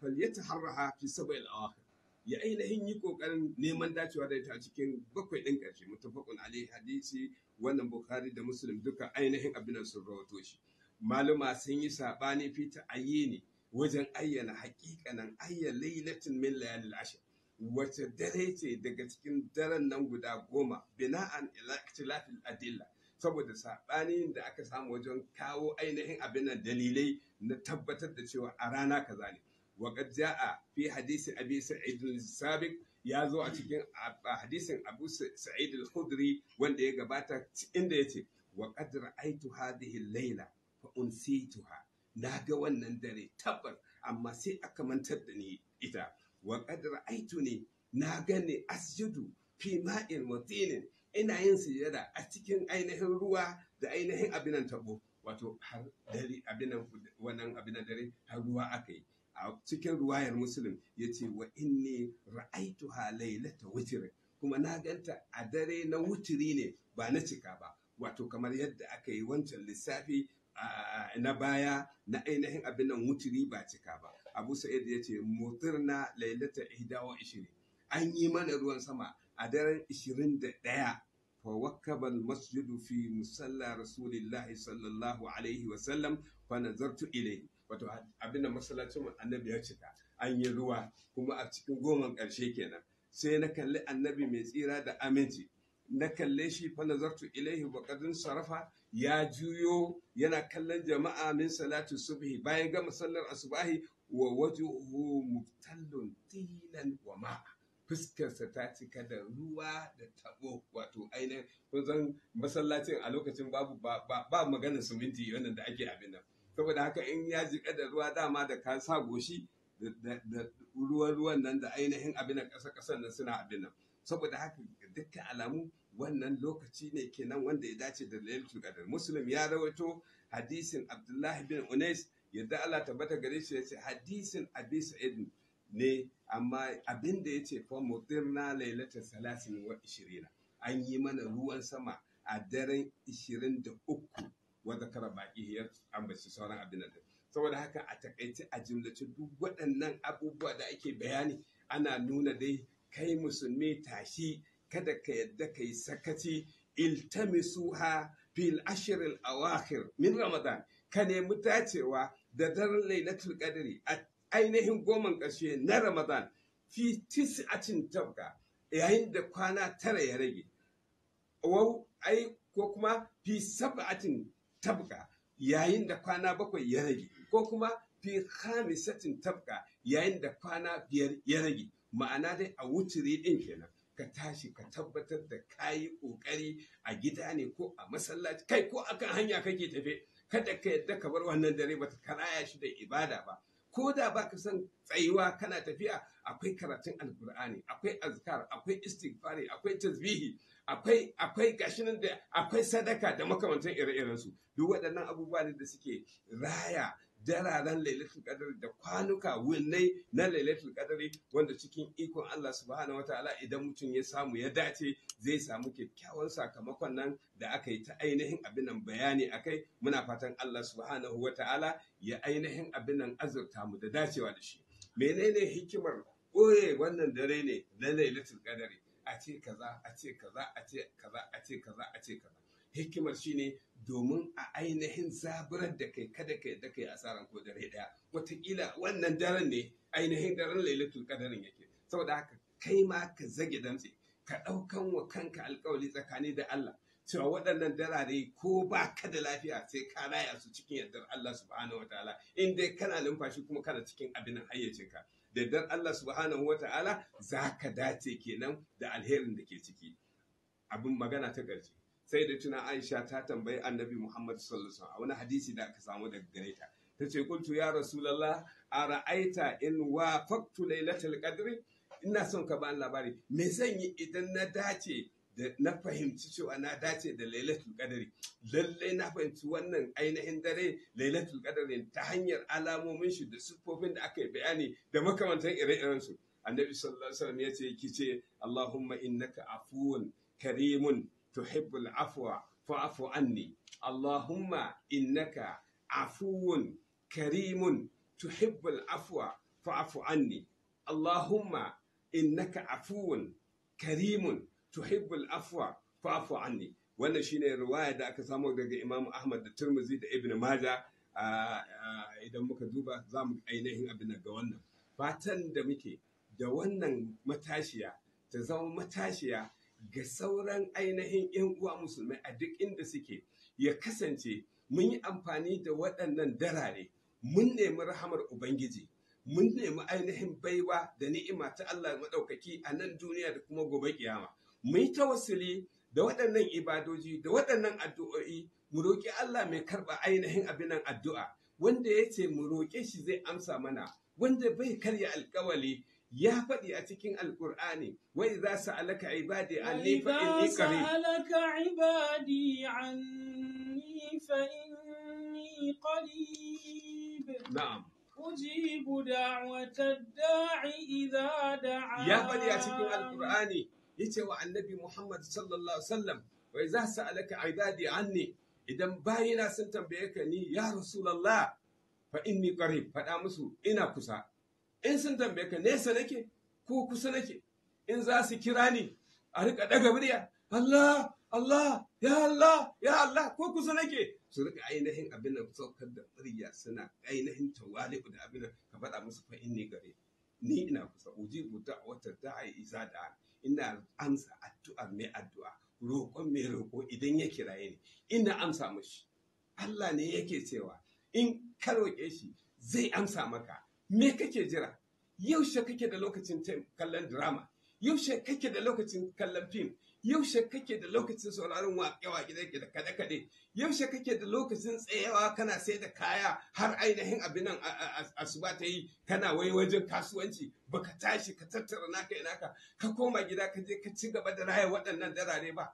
falyata harraha fi sab'il awakhir. Ya ainihin yi ƙoƙarin neman dacewa da ita cikin bakwai ɗin ƙarshe. Mutafaqun alaihi hadisi wannan bukhari da muslim duka ainihin abin sun rawato shi. Maluma sun yi saɓani fi ta'ayyini wajen ayyana haƙiƙanan ayyana lailatin min layalil ashir wace dare ce daga cikin daren nan guda goma bina'an ikhtilafil adilla. Saboda saɓanin da aka samu wajen kawo ainihin abin nan dalilai na tabbatar da cewa a rana kaza ne. Wa qad jaa fi hadisi abi sa'id al-sabiq ya zo a cikin hadisin abu sa'id al-khudri wanda ya gabata inda ya ce wa qad ra'aytu hadhihi al-layla fa unsituha. Na ga wannan dare tabbas amma sai aka mantar da ni ita. Wa qad ra'aytuni na gane asjudu fi ma'in watinin ina yin sujada a cikin ainihin ruwa da ainihin abinan tabo. Wato har dare abinan wannan abinan dare har ruwa aka yi. A cikin ruwayar muslim ya ce wa inni ra'aitu ha lailata wutiri kuma na ganta a dare na wutiri ne ba na cika ba. Wato kamar yadda aka yi wancan lissafi na baya na ainihin abin nan wuturi ba cika ba. Abu sa'id ya ce mutirna lailata ihdawa wa ishirin an yi mana ruwan sama a daren ishirin da ɗaya. Fa wakkaba masjidu fi musalla rasulillahi sallallahu alaihi wa sallam fa nazartu ilayhi. Wato abin da masallacin annabi ya cika. An yi ruwa kuma a cikin goman ƙarshe kenan. Sai na kalli annabi mai tsira da aminci. Na kalle shi fa nazartu ilaihi wa qad sarafa ya juyo yana kallon jama'a min salatu subhi. Bayan gama sallar asubahi wa wajhuhu muftallun tilan wa ma'a fuskarsa ta cika da ruwa da tabo. Wato ainihin kun san masallacin a lokacin babu ba maganar siminti wannan da ake abin nan. Saboda haka in ya jika da ruwa dama da ka sa goshi da ruwan ruwan nan da ainihin abin nan ƙasa ƙasar nan suna abin nan. Saboda haka dukkan alamu wannan lokaci ne kenan wanda ya dace da lailatul qadr. Muslim ya rawaito hadisin abdullahi bin unais yadda Allah tabbata gare shi ya ce hadisin abi sa'id ne amma abin da ya ce fa mutirna lailata salasin wa ishirina. An yi mana ruwan sama a daren ishirin da uku wadda kara baki ya ambaci sauran abin da saboda haka a taƙaice a jimlace duk waɗannan abubuwa da ake bayani ana nuna dai kai musulmi tashi kada ka yadda ka yi sakaci iltamisuha fil ashril awakhir min ramadan. Ka nemi dacewa da daren lailatul qadri a ainihin goman ƙarshe na Ramadan fi tis'atin tabka yayin da kwana tara ya rage. Wau ai ko kuma fi sab'atin tabka yayin da kwana bakwai ya rage. Ko kuma fi khamisatin tabka yayin da kwana biyar ya rage. Ma'ana dai a wuturi din kenan. Ka tashi ka tabbatar da kayi ƙoƙari a gida ne ko a masallaci kai ko akan hanya kake tafe kada ka yadda ka bar wannan dare ba ta karaya shi da ibada ba. Ko da ba ka san tsayuwa kana tafiya akwai karatun alkur'ani akwai azkar akwai istighfari akwai tasbihi akwai akwai gashinan da akwai sadaka da makamantan ire-iren su duk waɗannan abubuwa ne da suke raya dararen lailatul qadr da kwanuka wunnai na lailatul qadr wanda cikin ikon Allah subhanahu wataala idan mutum ya samu ya dace zai samu kyakkyawan sakamakon nan da aka yi ta ainihin abin nan bayani akai muna fatan Allah subhanahu wataala ya ainihin abin nan azurta mu da dacewa da shi. Menene hikimar ɓoye wannan dare ne na lailatul qadr a ce kaza a ce kaza a ce kaza a ce kaza a ce kaza. Hikimar shine domin a ainihin zaburar da kai kada kai da kai asaran ko dare ɗaya wataƙila wannan daren ne ainihin daren lailatul qadarin yake. Saboda haka kai ma ka zage damtse ka ɗaukan wa kanka alƙawari tsakani da Allah cewa waɗannan darare ko ba ka da lafiya sai ka raya su cikin yardar Allah subhanahu wa ta'ala. In dai kana numfashi kuma kana cikin abin hayyacinka da yardar Allah subhanahu wa ta'ala za ka dace kenan da alherin da ke ciki. Abin magana ta ƙarshe. Sai da tuna Aisha ta tambayi Annabi Muhammad sallallahu alaihi a wani hadisi da aka samu daga gare ta. Tace kuntu ya rasulullah ara'aita in wafaqtu lailatul qadri? Ina son ka bani labari. Me zan yi idan na dace da na fahimci cewa na dace da lailatul qadri? Lalle na fahimci wannan ainihin dare lailatul qadri ta hanyar alamomin shi da siffofin da aka yi bayani da makamantan ire-iren su annabi sallallahu alaihi wasallam ya ce kice Allahumma innaka afuwun karimun. Tuhibbul afwa fa'fu anni Allahumma innaka afuwun karimun tuhibbul afwa fa'fu anni Allahumma innaka afuwun karimun tuhibbul afwa fa'fu anni wannan shine riwaya da aka samu daga Imam Ahmad da Tirmidhi da Ibn Majah. Idan muka duba za mu ainihin abin ga wannan. Fatan da muke da wannan matashiya ta zama matashiya ga sauran ainihin 'yan uwa musulmai a duk inda suke ya kasance mun yi amfani da waɗannan darare mun nemi rahamar ubangiji mun nemi ainihin baiwa da ni'ima ta Allah maɗaukaki a nan duniya da kuma gobe kiyama. Mu yi tawassuli da waɗannan ibadoji da waɗannan addu'o'i mu roƙi Allah mai karɓa ainihin abinan addu'a wanda ya ce mu roƙe shi zai amsa mana wanda bai karya alƙawali ya faɗi a cikin alkur'ani wa idza sa'alaka ibadi anni fa inni qarib. sa'alaka ibadi anni fa inni qarib. Na'am. Ujibu da'watad da'i idza da'a. Ya faɗi a cikin alkur'ani ya ce wa annabi Muhammad sallallahu alaihi wasallam wa idza sa'alaka ibadi anni. Idan bayina sun tambaye ka ni ya rasulullah fa inni qarib. Faɗa musu ina kusa. In sun tambaye ka nesa nake ko kusa nake? In za su kira ni a riƙa daga murya Allah Allah ya Allah ya Allah ko kusa nake? Su riƙa ainihin abin da saukar da murya suna ainihin tawali'u da abin da ka faɗa musu fa inni qarib ni ina kusa. Ujibu da'wata da'i iza da'a. Ina amsa addu'ar mai addu'a. Roƙon mai roƙo idan ya kiraye ni ina amsa mashi. Allah ne yake cewa in ka roƙe shi zai amsa maka. Me kake jira? Yaushe kake da lokacin kallon drama? Yaushe kake da lokacin kallon fim? Yaushe kake da lokacin sauraron waƙe-waƙe da kaɗe-kaɗe? Yaushe kake da lokacin tsayawa kana sai da kaya har ainihin abin nan asuba ta yi kana wai wajen kasuwanci? Baka tashi ka tattara naka naka ka koma gida ka je ka ci gaba da raya waɗannan darare ba.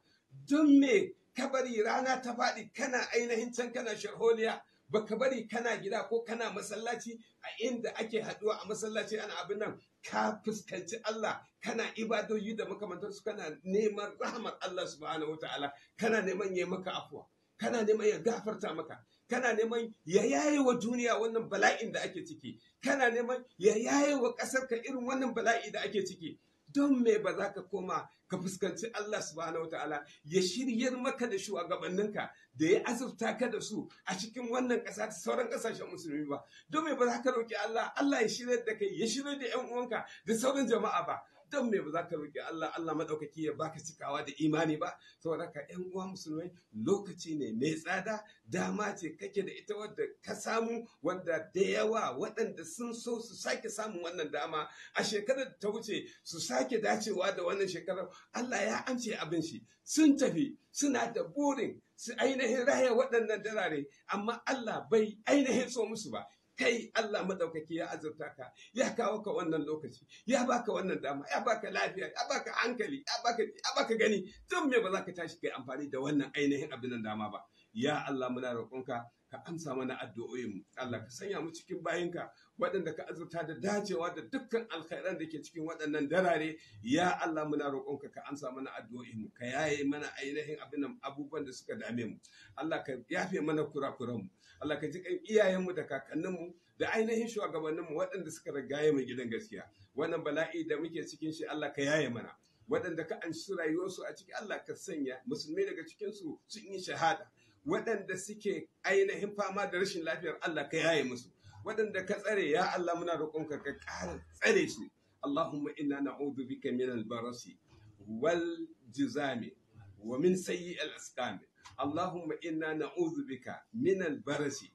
Don me ka bari rana ta faɗi kana ainihin can kana sharholiya? Baka bari kana gida ko kana masallaci a inda ake haɗuwa a masallaci ana abin nan ka fuskanci Allah kana ibadoyi da makamantarsu kana neman rahmar Allah subhanahu wataala kana neman ya maka afuwa kana neman ya gafarta maka kana neman ya yaye wa duniya wannan bala'in da ake ciki kana neman ya yaye wa ƙasar ka irin wannan bala'i da ake ciki. Don me ba za ka koma ka fuskanci Allah subhanahu wataala ya shiryar maka da shugabanninka da ya azurta ka da su a cikin wannan ƙasa ta sauran ƙasashen musulmi ba? Don me ba za ka roƙi Allah? Allah ya shiryar da kai ya shiryar da ƴan uwanka da sauran jama'a ba? Don me ba za ka roƙi Allah Allah maɗaukaki ya baka cikawa da imani ba? Saboda ka ƴan uwa musulmai lokaci ne mai tsada dama ce kake da ita wadda ka samu wanda da yawa waɗanda sun so su sake samun wannan dama. A shekarar da ta wuce su sake dacewa da wannan shekarar Allah ya amce abin shi. Sun tafi suna da burin su ainihin raya waɗannan darare amma Allah bai ainihin so musu ba. Kai Allah madaukaki ya azurta ka ya kawo ka wannan lokaci ya baka wannan dama ya baka lafiya ya baka hankali ya baka ya baka gani. Don me ba za ka tashi kai amfani da wannan ainihin abin nan dama ba? Ya Allah muna roƙonka ka amsa mana addu'o'in Allah ka sanya mu cikin bayinka waɗanda ka azurta da dacewa da dukkan alkhairan da ke cikin waɗannan darare. Ya Allah muna roƙonka ka amsa mana addu'o'in ka yaye mana ainihin abin abubuwan da suka dame mu. Allah ka yafe mana kurakuran mu. Allah ka ji kan iyayenmu da kakanninmu da ainihin shugabanninmu waɗanda suka rigaye mu gidan gaskiya. Wannan bala'i da muke cikin shi Allah ka yaye mana. Waɗanda ka anshi rayuwarsu a ciki Allah ka sanya musulmai daga cikinsu sun yi shahada. Waɗanda suke ainihin fama da rashin lafiyar Allah ka yaye musu. Waɗanda ka tsare ya Allah muna roƙonka ka ƙara tsare su. Allahumma inna na'udhu bika min al-barasi wal jizami wa min sayyi al-asqami Allahumma inna na'udhu bika min al-barasi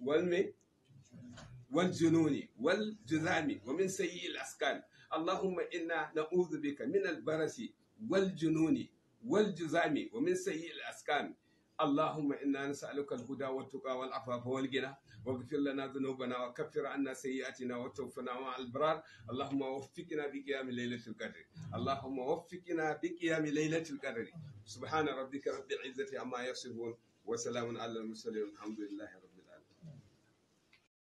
wal me? Wal jununi wal juzami wa min sayyi al-askan Allahumma inna na'udhu bika min al-barasi wal jununi wal juzami wa واغفر لنا ذنوبنا وكفر عنا سيئاتنا وتوفنا مع الأبرار اللهم وفقنا بقيام ليلة القدر اللهم وفقنا بقيام ليلة القدر سبحان ربك رب العزة عما يصفون وسلام على المرسلين والحمد لله رب